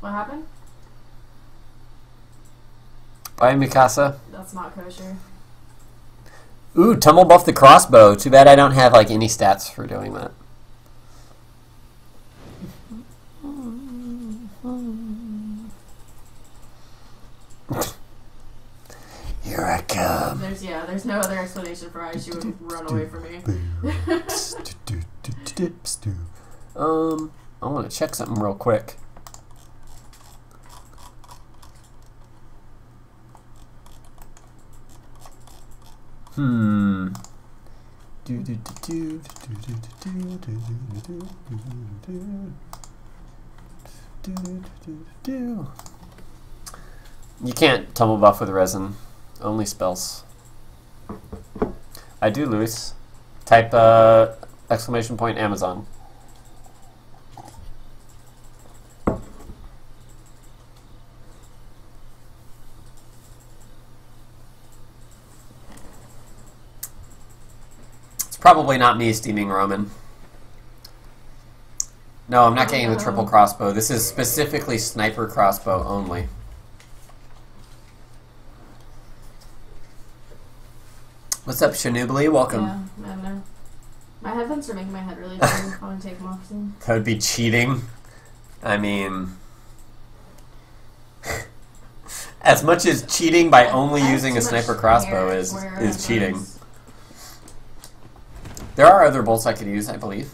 What happened? Bye, Mikasa. That's not kosher. Ooh, tumble buff the crossbow. Too bad I don't have like any stats for doing that. Here I come. There's yeah, there's no other explanation for why she would run away from me. um, I want to check something real quick. Hmm. Do, do, do, do, do, do, do, do, do, do, do, do, do, do, do. You can't tumble buff with resin. Only spells. I do, Luis. Type uh, exclamation point Amazon. Probably not me steaming Roman. No, I'm not getting the triple crossbow. This is specifically sniper crossbow only. What's up, Shanubli? Welcome. Yeah, I don't know. My headphones are making my head really burn. I want to take them off soon. That would be cheating. I mean, as much as cheating by only I using a sniper crossbow is is cheating. There are other bolts I could use, I believe.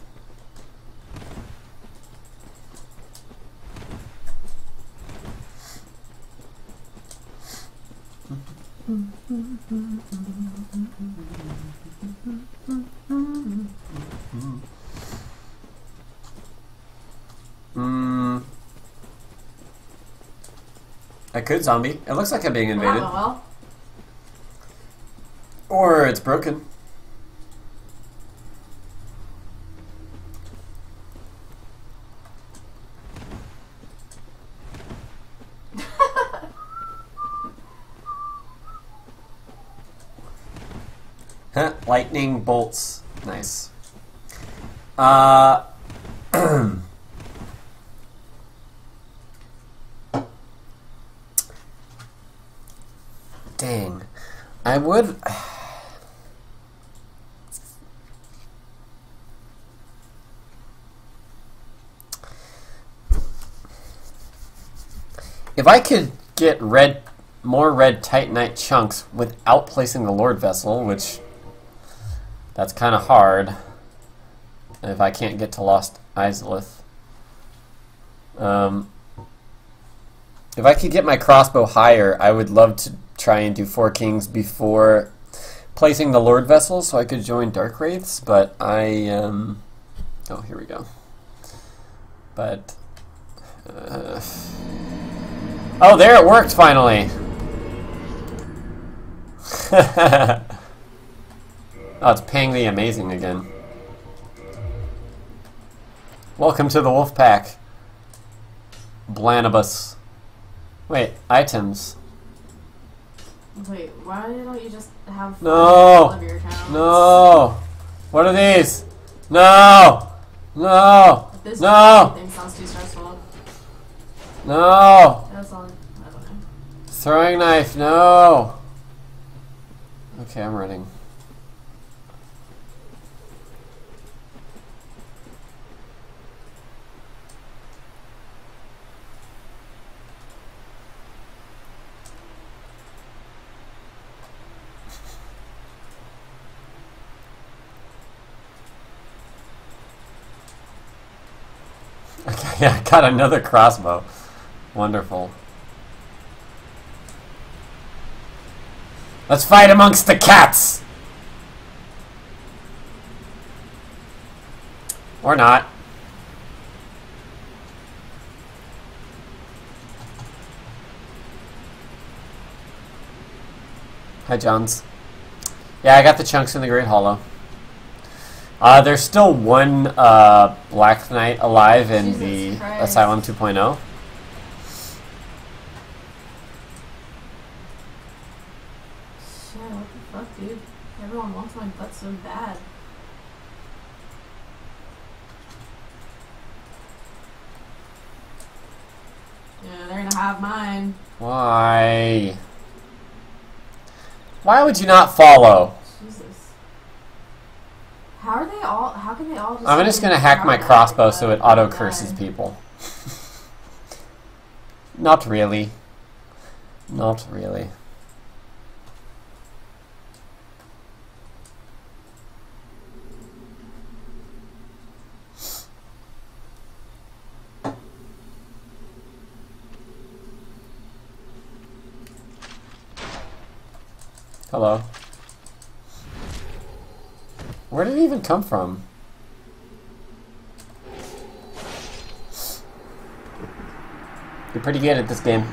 Mm. I could zombie. It looks like I'm being invaded. well. Or it's broken. Lightning bolts. Nice. Uh. Dang. I would. If I could get red, more red Titanite chunks without placing the Lord Vessel, which that's kind of hard if I can't get to Lost Izalith. Um, if I could get my crossbow higher, I would love to try and do Four Kings before placing the Lord Vessel so I could join Dark Wraiths, but I, um, oh, here we go. But, uh, oh, there it worked finally! oh, it's Pang the amazing again. Welcome to the Wolf Pack. Blanibus. Wait, items. Wait, why don't you just have No. all of your accounts? No! What are these? No! No! This No! sounds too stressful. No! That's all. I don't know. Throwing knife, no! Okay, I'm running. Okay, yeah, I got another crossbow. Wonderful. Let's fight amongst the cats! Or not. Hi, Johns. Yeah, I got the chunks in the Great Hollow. Uh, there's still one uh, Black Knight alive in Jesus the Christ. Asylum oh. 2.0. Shit, what the fuck, dude? Everyone wants my butt so bad. Yeah, they're gonna have mine. Why? Why would you not follow? Jesus. How are they all? How can they all just? I'm just gonna hack my crossbow so it auto curses people. Not really. Not really. Hello. Where did it even come from? You're pretty good at this game.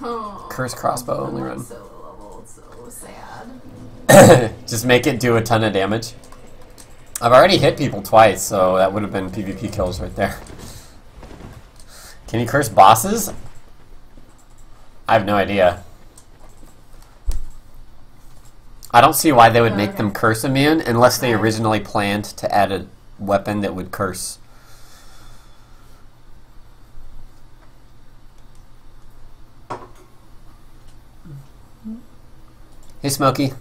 Oh, Curse crossbow only run. So low so sad. Just make it do a ton of damage. I've already hit people twice, so that would have been PvP kills right there. Can you curse bosses? I have no idea. I don't see why they would make uh. them curse immune unless they originally planned to add a weapon that would curse. Hey, Smokey.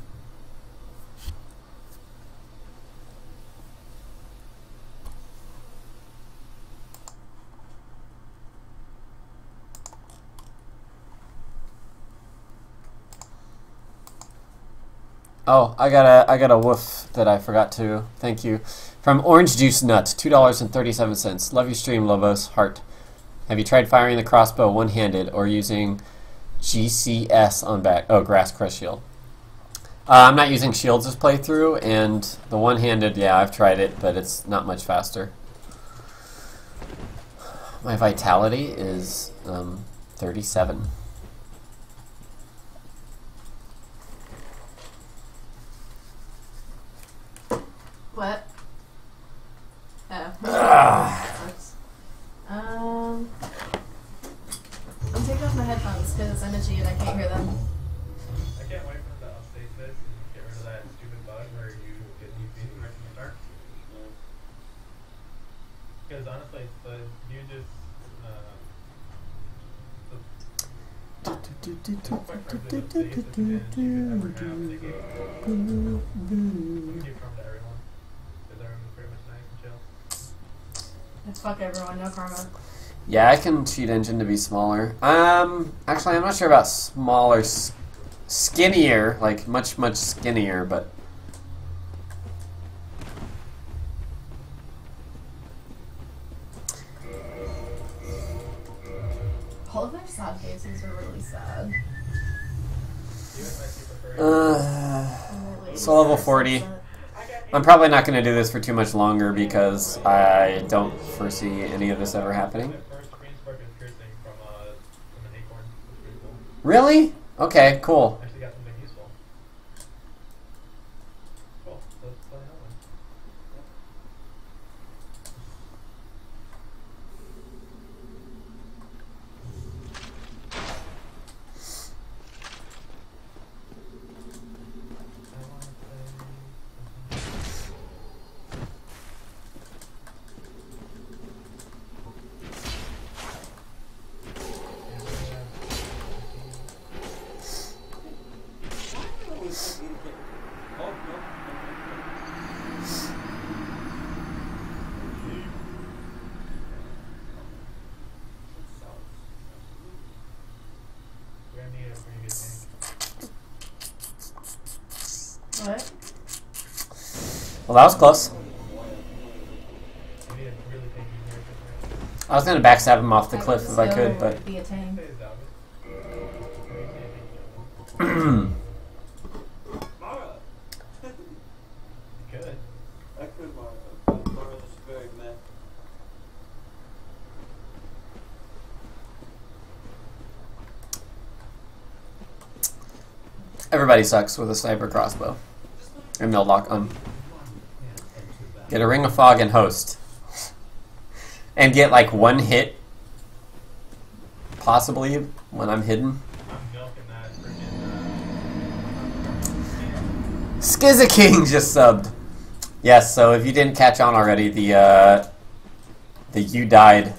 Oh, I got a I got a woof that I forgot to. Thank you. From Orange Juice Nuts, two dollars and thirty seven cents. Love your stream, Lobos. Heart. Have you tried firing the crossbow one handed or using GCS on back? Oh, Grass Crest Shield. Uh, I'm not using shields this playthrough, and the one handed, yeah, I've tried it, but it's not much faster. My vitality is um, 37. What? Oh. um, I'm taking off my headphones because it's energy and I can't hear them. I can't wait for them to update this and get rid of that stupid bug where you get new feet right from the start. Because honestly, the you just um, the, It's fuck everyone, no karma. Yeah, I can cheat engine to be smaller. Um, actually, I'm not sure about smaller, skinnier, like much much skinnier, but All of their sad faces are really sad. You guys might be preferring. uh, So level sad, 40. I'm probably not going to do this for too much longer because I don't foresee any of this ever happening. Really? Okay, green spark is piercing from uh from an acorn. It's pretty cool. Really? Okay, cool. Actually got something useful. Cool. Let's play that one. I wanna play something. We're gonna need a pretty good tank. What? Well, that was close. We need a really tanky character. I was going to backstab him off the cliff if I could, but Be a tank. Say it's Dalvin. Mara! Good. I could Mara, but Mara's very meh. everybody sucks with a sniper crossbow. And they'll lock um get a ring of fog and host. And get like one hit possibly when I'm hidden. Skizza King just subbed. Yes, so if you didn't catch on already, the uh, the you died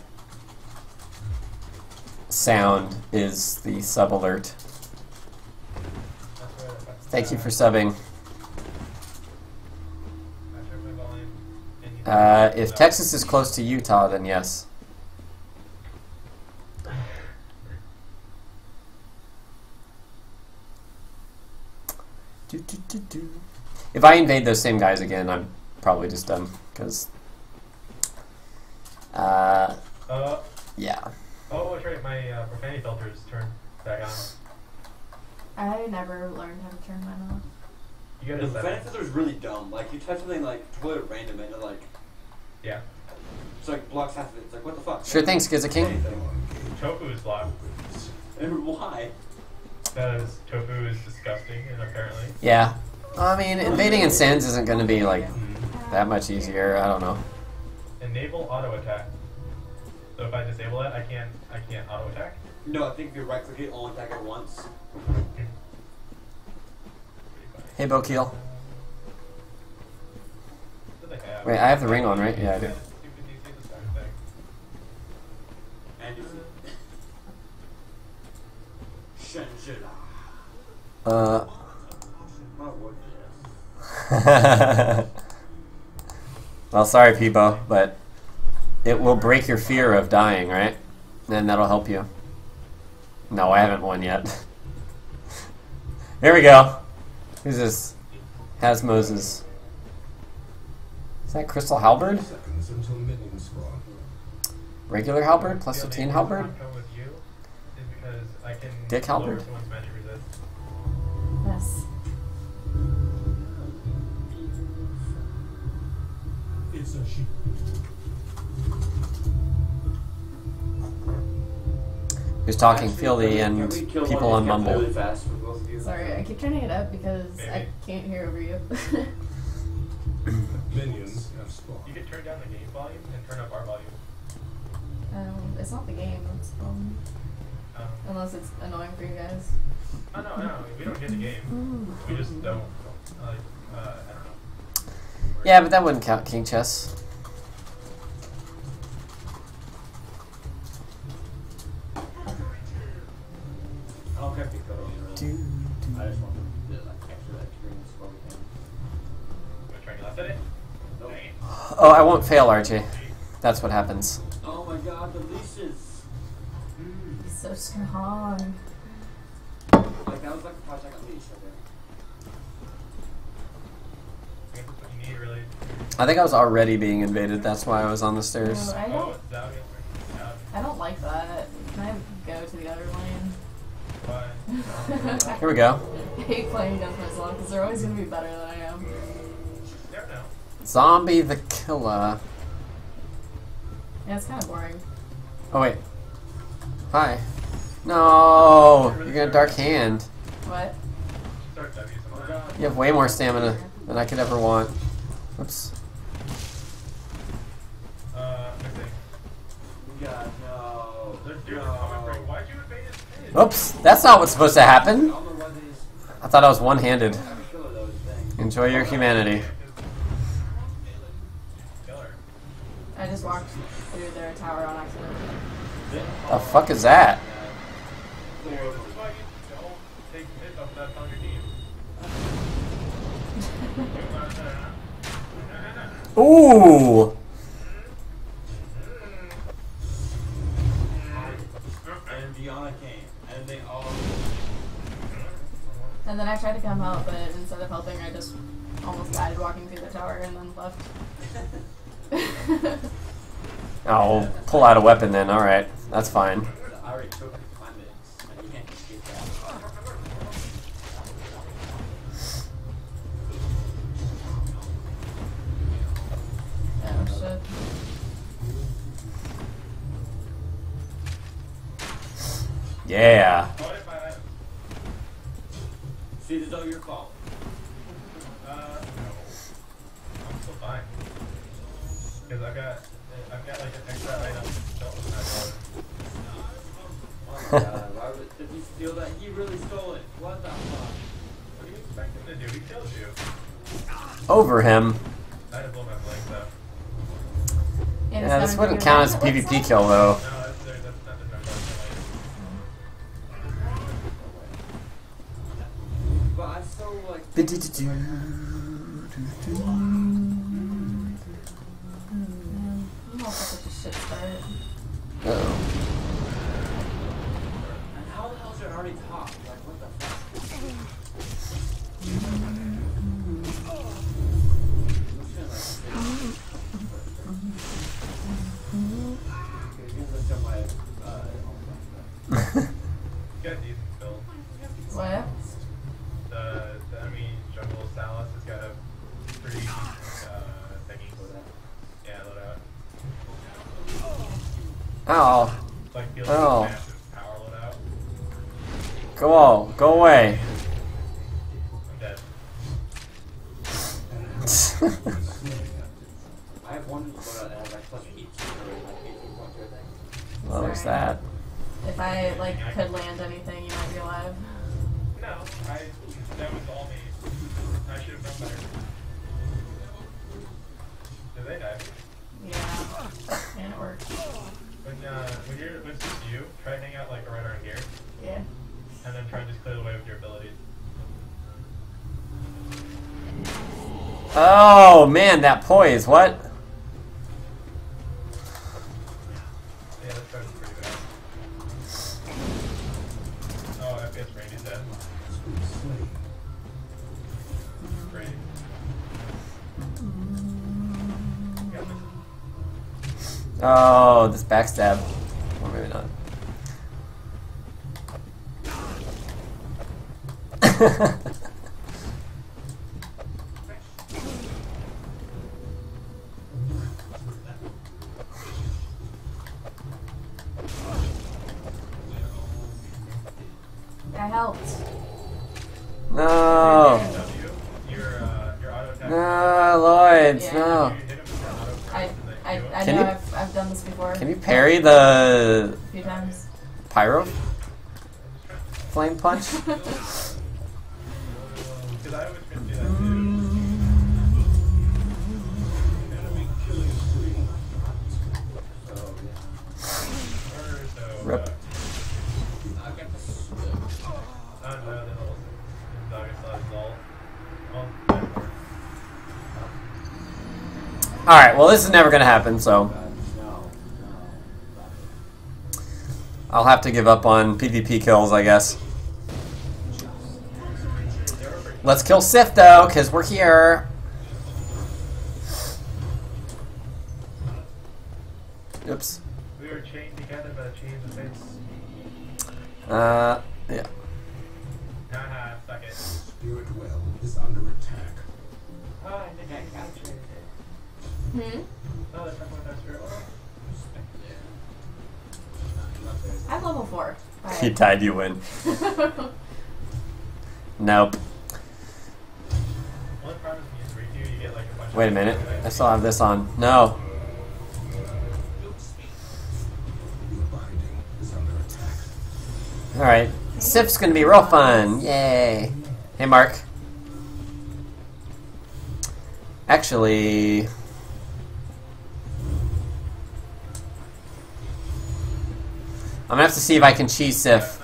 sound is the sub alert. Thank you for subbing. If Texas is close to Utah, then yes. Do, do, do, do. If I invade those same guys again, I'm probably just done because. Uh, Uh, yeah. oh, that's right. My uh, profanity filters turned back on. I never learned how to turn mine off. You The gotta set fan it. filter is really dumb. Like, you type something like totally random and it, like, Yeah. it's like blocks half of it. It's like, what the fuck? Sure thing, Skizza King. Tofu is blocked. And why? Because tofu is disgusting, and apparently. Yeah. I mean, invading in sands isn't going to be like that much easier. I don't know. Enable auto attack. So if I disable it, I can't. I can't auto attack. No, I think if you right click it, only attack at once. Hey, Bokeel. What do they have? Wait, I have the ring on, right? Yeah, I do. Stupid DC the same thing. And you Shenjira. Uh. Well, sorry, Peebo, but it will break your fear of dying, right? And that'll help you. No, I haven't won yet. Here we go. Who's this? Has Moses. Is that Crystal Halberd? Seconds until minion spawn. Regular Halberd plus The 15 Halberd? reason I Who's talking? Actually, Fieldy can and people on Mumble. Really fast for both of you. Sorry, I keep turning it up because I can't hear over you. Minions have spawned. You can turn down the game volume and turn up our volume. um, it's not the game. It's um. Um, Unless it's annoying for you guys. oh no, no, we don't get the game. We just don't. Like, uh, I don't know. Yeah, but that wouldn't count king chess. I don't care if you go really. I just want to like capture that experience while we can. Am I trying left at it? Nope. Dang it. Oh, I won't fail, RJ. That's what happens. Oh my god, the leashes! He's so strong. Like that was like a project I think I was already being invaded. That's why I was on the No, stairs. I Oh, don't. it's down here. Yeah, I don't like that. Can I go to the other lane? Here we go. I hate playing against myself because they're always gonna be better than I am. Zombie the killer. Yeah, it's kind of boring. Oh wait. Hi. No, you're gonna dark hand. What? Start W my sometime. god. You have way more stamina than I could ever want. Oops. Uh, mixing. God, no. They're doing no. a comic break. Why'd you invade his page? Oops. That's not what's supposed to happen. don't know why they just. I thought I was one-handed. I'm a killer though, thing. Enjoy your humanity. I just walked through their tower on accident. The fuck is that? Ooh. And Diana came, and they all. And then I tried to come out, but instead of helping, I just almost died walking through the tower and then left. I'll pull out a weapon then. All right, that's fine. Shit. Yeah. What if I... See, it's all your fault. Uh, no. I'm still fine. Because I've got... I've got like an extra item. Don't look Oh my god, why would, did he steal that? He really stole it. What the fuck? What do you expect him to do? He killed you. Over him. I had to blow my flank though. And Yeah, this wouldn't count as a. PvP kill though. No, that's, there, that's not the number. But I'm so like. That poise. What? This is never gonna happen, so I'll have to give up on PvP kills, I guess. Let's kill Sif though, because we're here. Oops. We were chained together by the chains of. Uh, Hmm? Oh, that's not that's for. Oh. I'm level four. He tied you in. Nope. Only problem is when you 3 you get like a bunch Wait a minute. I still have this on. No. Your binding is under attack. Alright. Sif's gonna be real fun. Yay. Hey, Mark. Actually. I'm gonna have to see if I can cheese Sif.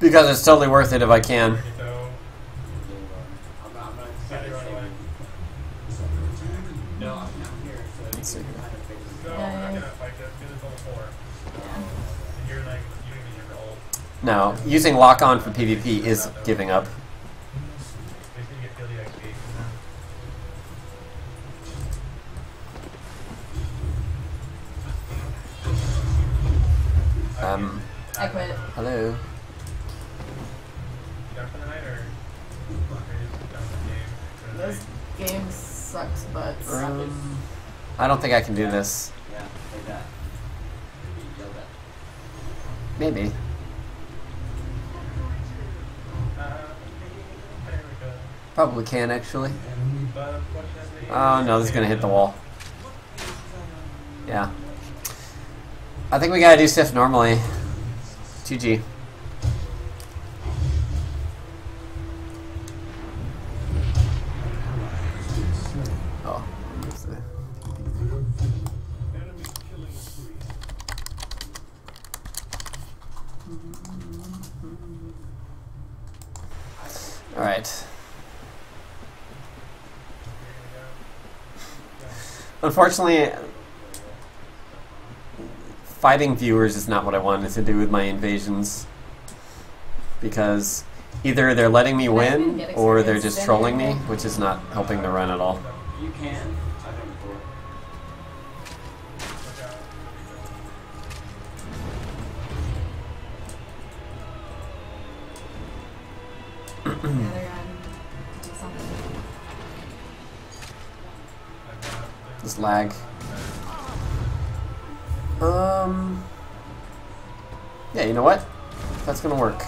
Because it's totally worth it if I can. No, using lock on for PvP is giving it I don't think I can do this. Yeah, like that. Maybe yell that. Maybe. There we go. Probably can actually. Enemy But unfortunately. Oh no, this is gonna hit the wall. Yeah. I think we gotta do Sif normally. GG. Oh. what's the- enemy killing spree. Alright. Unfortunately, fighting viewers is not what I wanted to do with my invasions. Because either they're letting me And I didn't win, or they're just trolling me, which is not helping the run at all. You can. This lag. Um. Yeah, you know what? That's gonna work.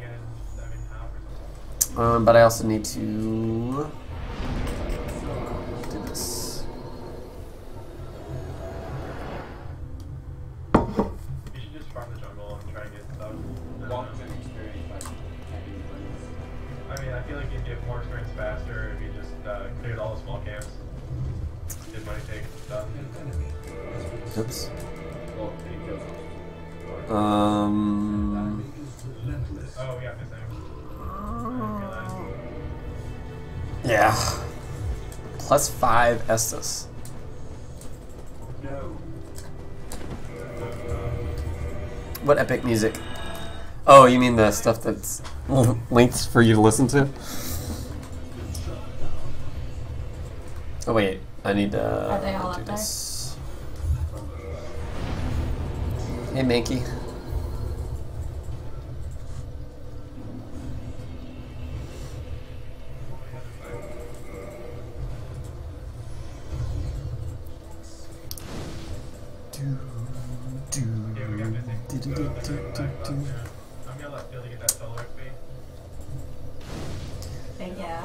And, I mean, half or something. Um, but I also need to uh, cleared all the small camps. Did money take stuff. Oops. Well, can you kill someone? Um. Oh, yeah, missing. I didn't realize. Yeah. Plus five Estus. No. What epic music? Oh, you mean the stuff that's linked for you to listen to? Oh wait, I need Are they all to do up there? this. Hey, Mankey.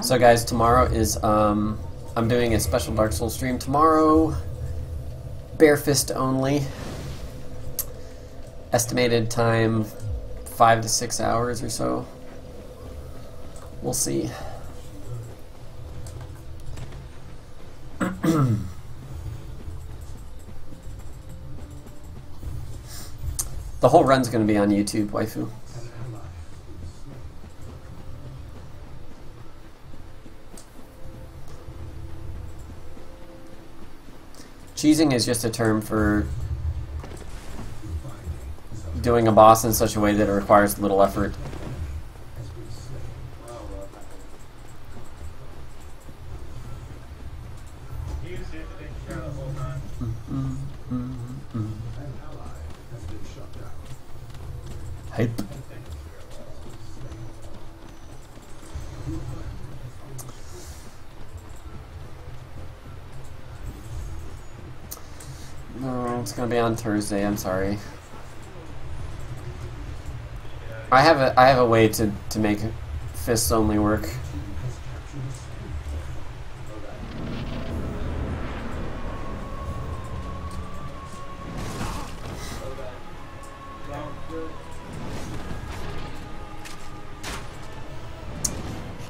So guys, tomorrow is um I'm doing a special Dark Souls stream tomorrow. Bare fist only. Estimated time five to six hours or so. We'll see. the whole run's going to be on YouTube, waifu. Cheesing is just a term for doing a boss in such a way that it requires little effort. On Thursday. I'm sorry. I have a I have a way to to make fists only work.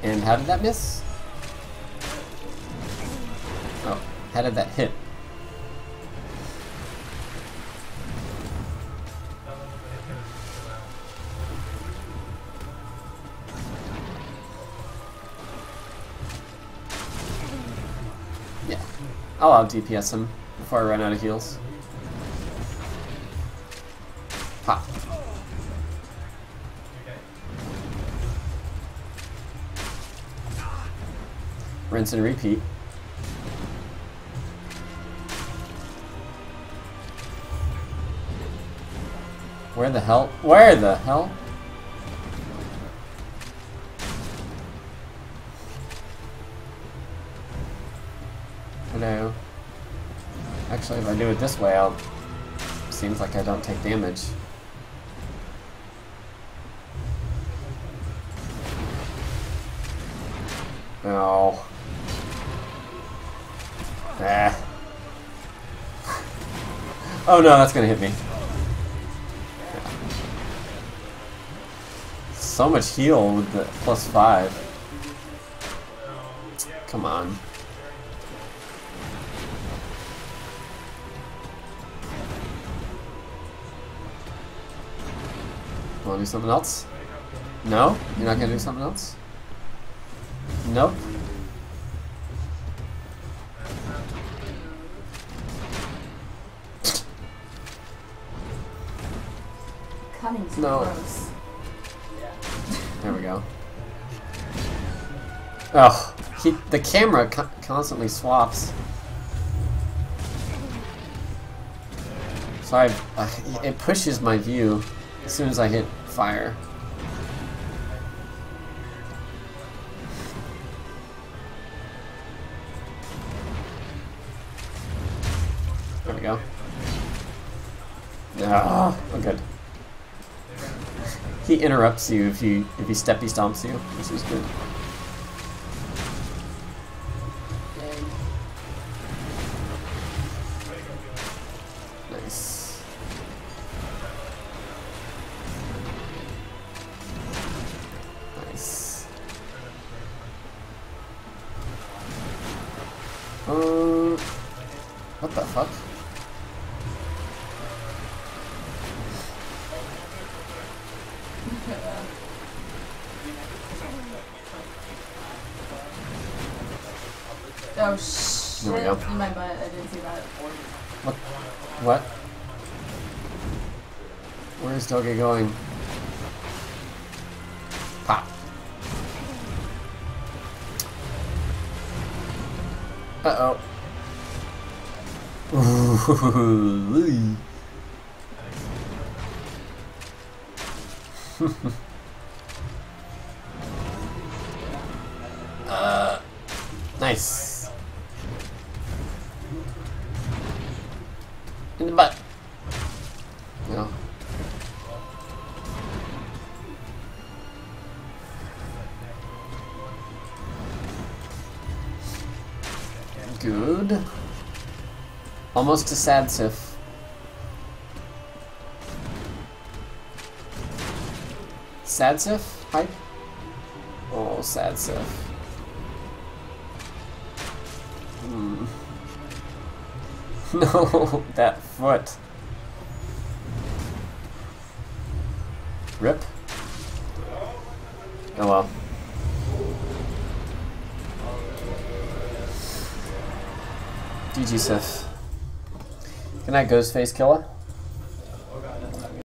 And how did that miss? Oh, how did that hit? I'll out DPS him before I run out of heals. Pop. Rinse and repeat. Where the hell? Where the hell? Hello. Actually, if I do it this way, I'll. Seems like I don't take damage. No. Ah. Oh no, that's gonna hit me. So much heal with the plus five. Come on. Do something else? No? You're not gonna do something else? Nope. No. gross. There we go. Oh, he, the camera co constantly swaps. So I, uh, it pushes my view as soon as I hit fire. There we go. Ah, oh, good. He interrupts you if you if he steppy stomps you, This is good. Going? Pop. Uh Almost to sad Sif. Sad Sif? Hype? Oh, sad Sif. Hmm. No, that foot. Rip. Oh well. GG Sif. Good night, Ghostface Killer.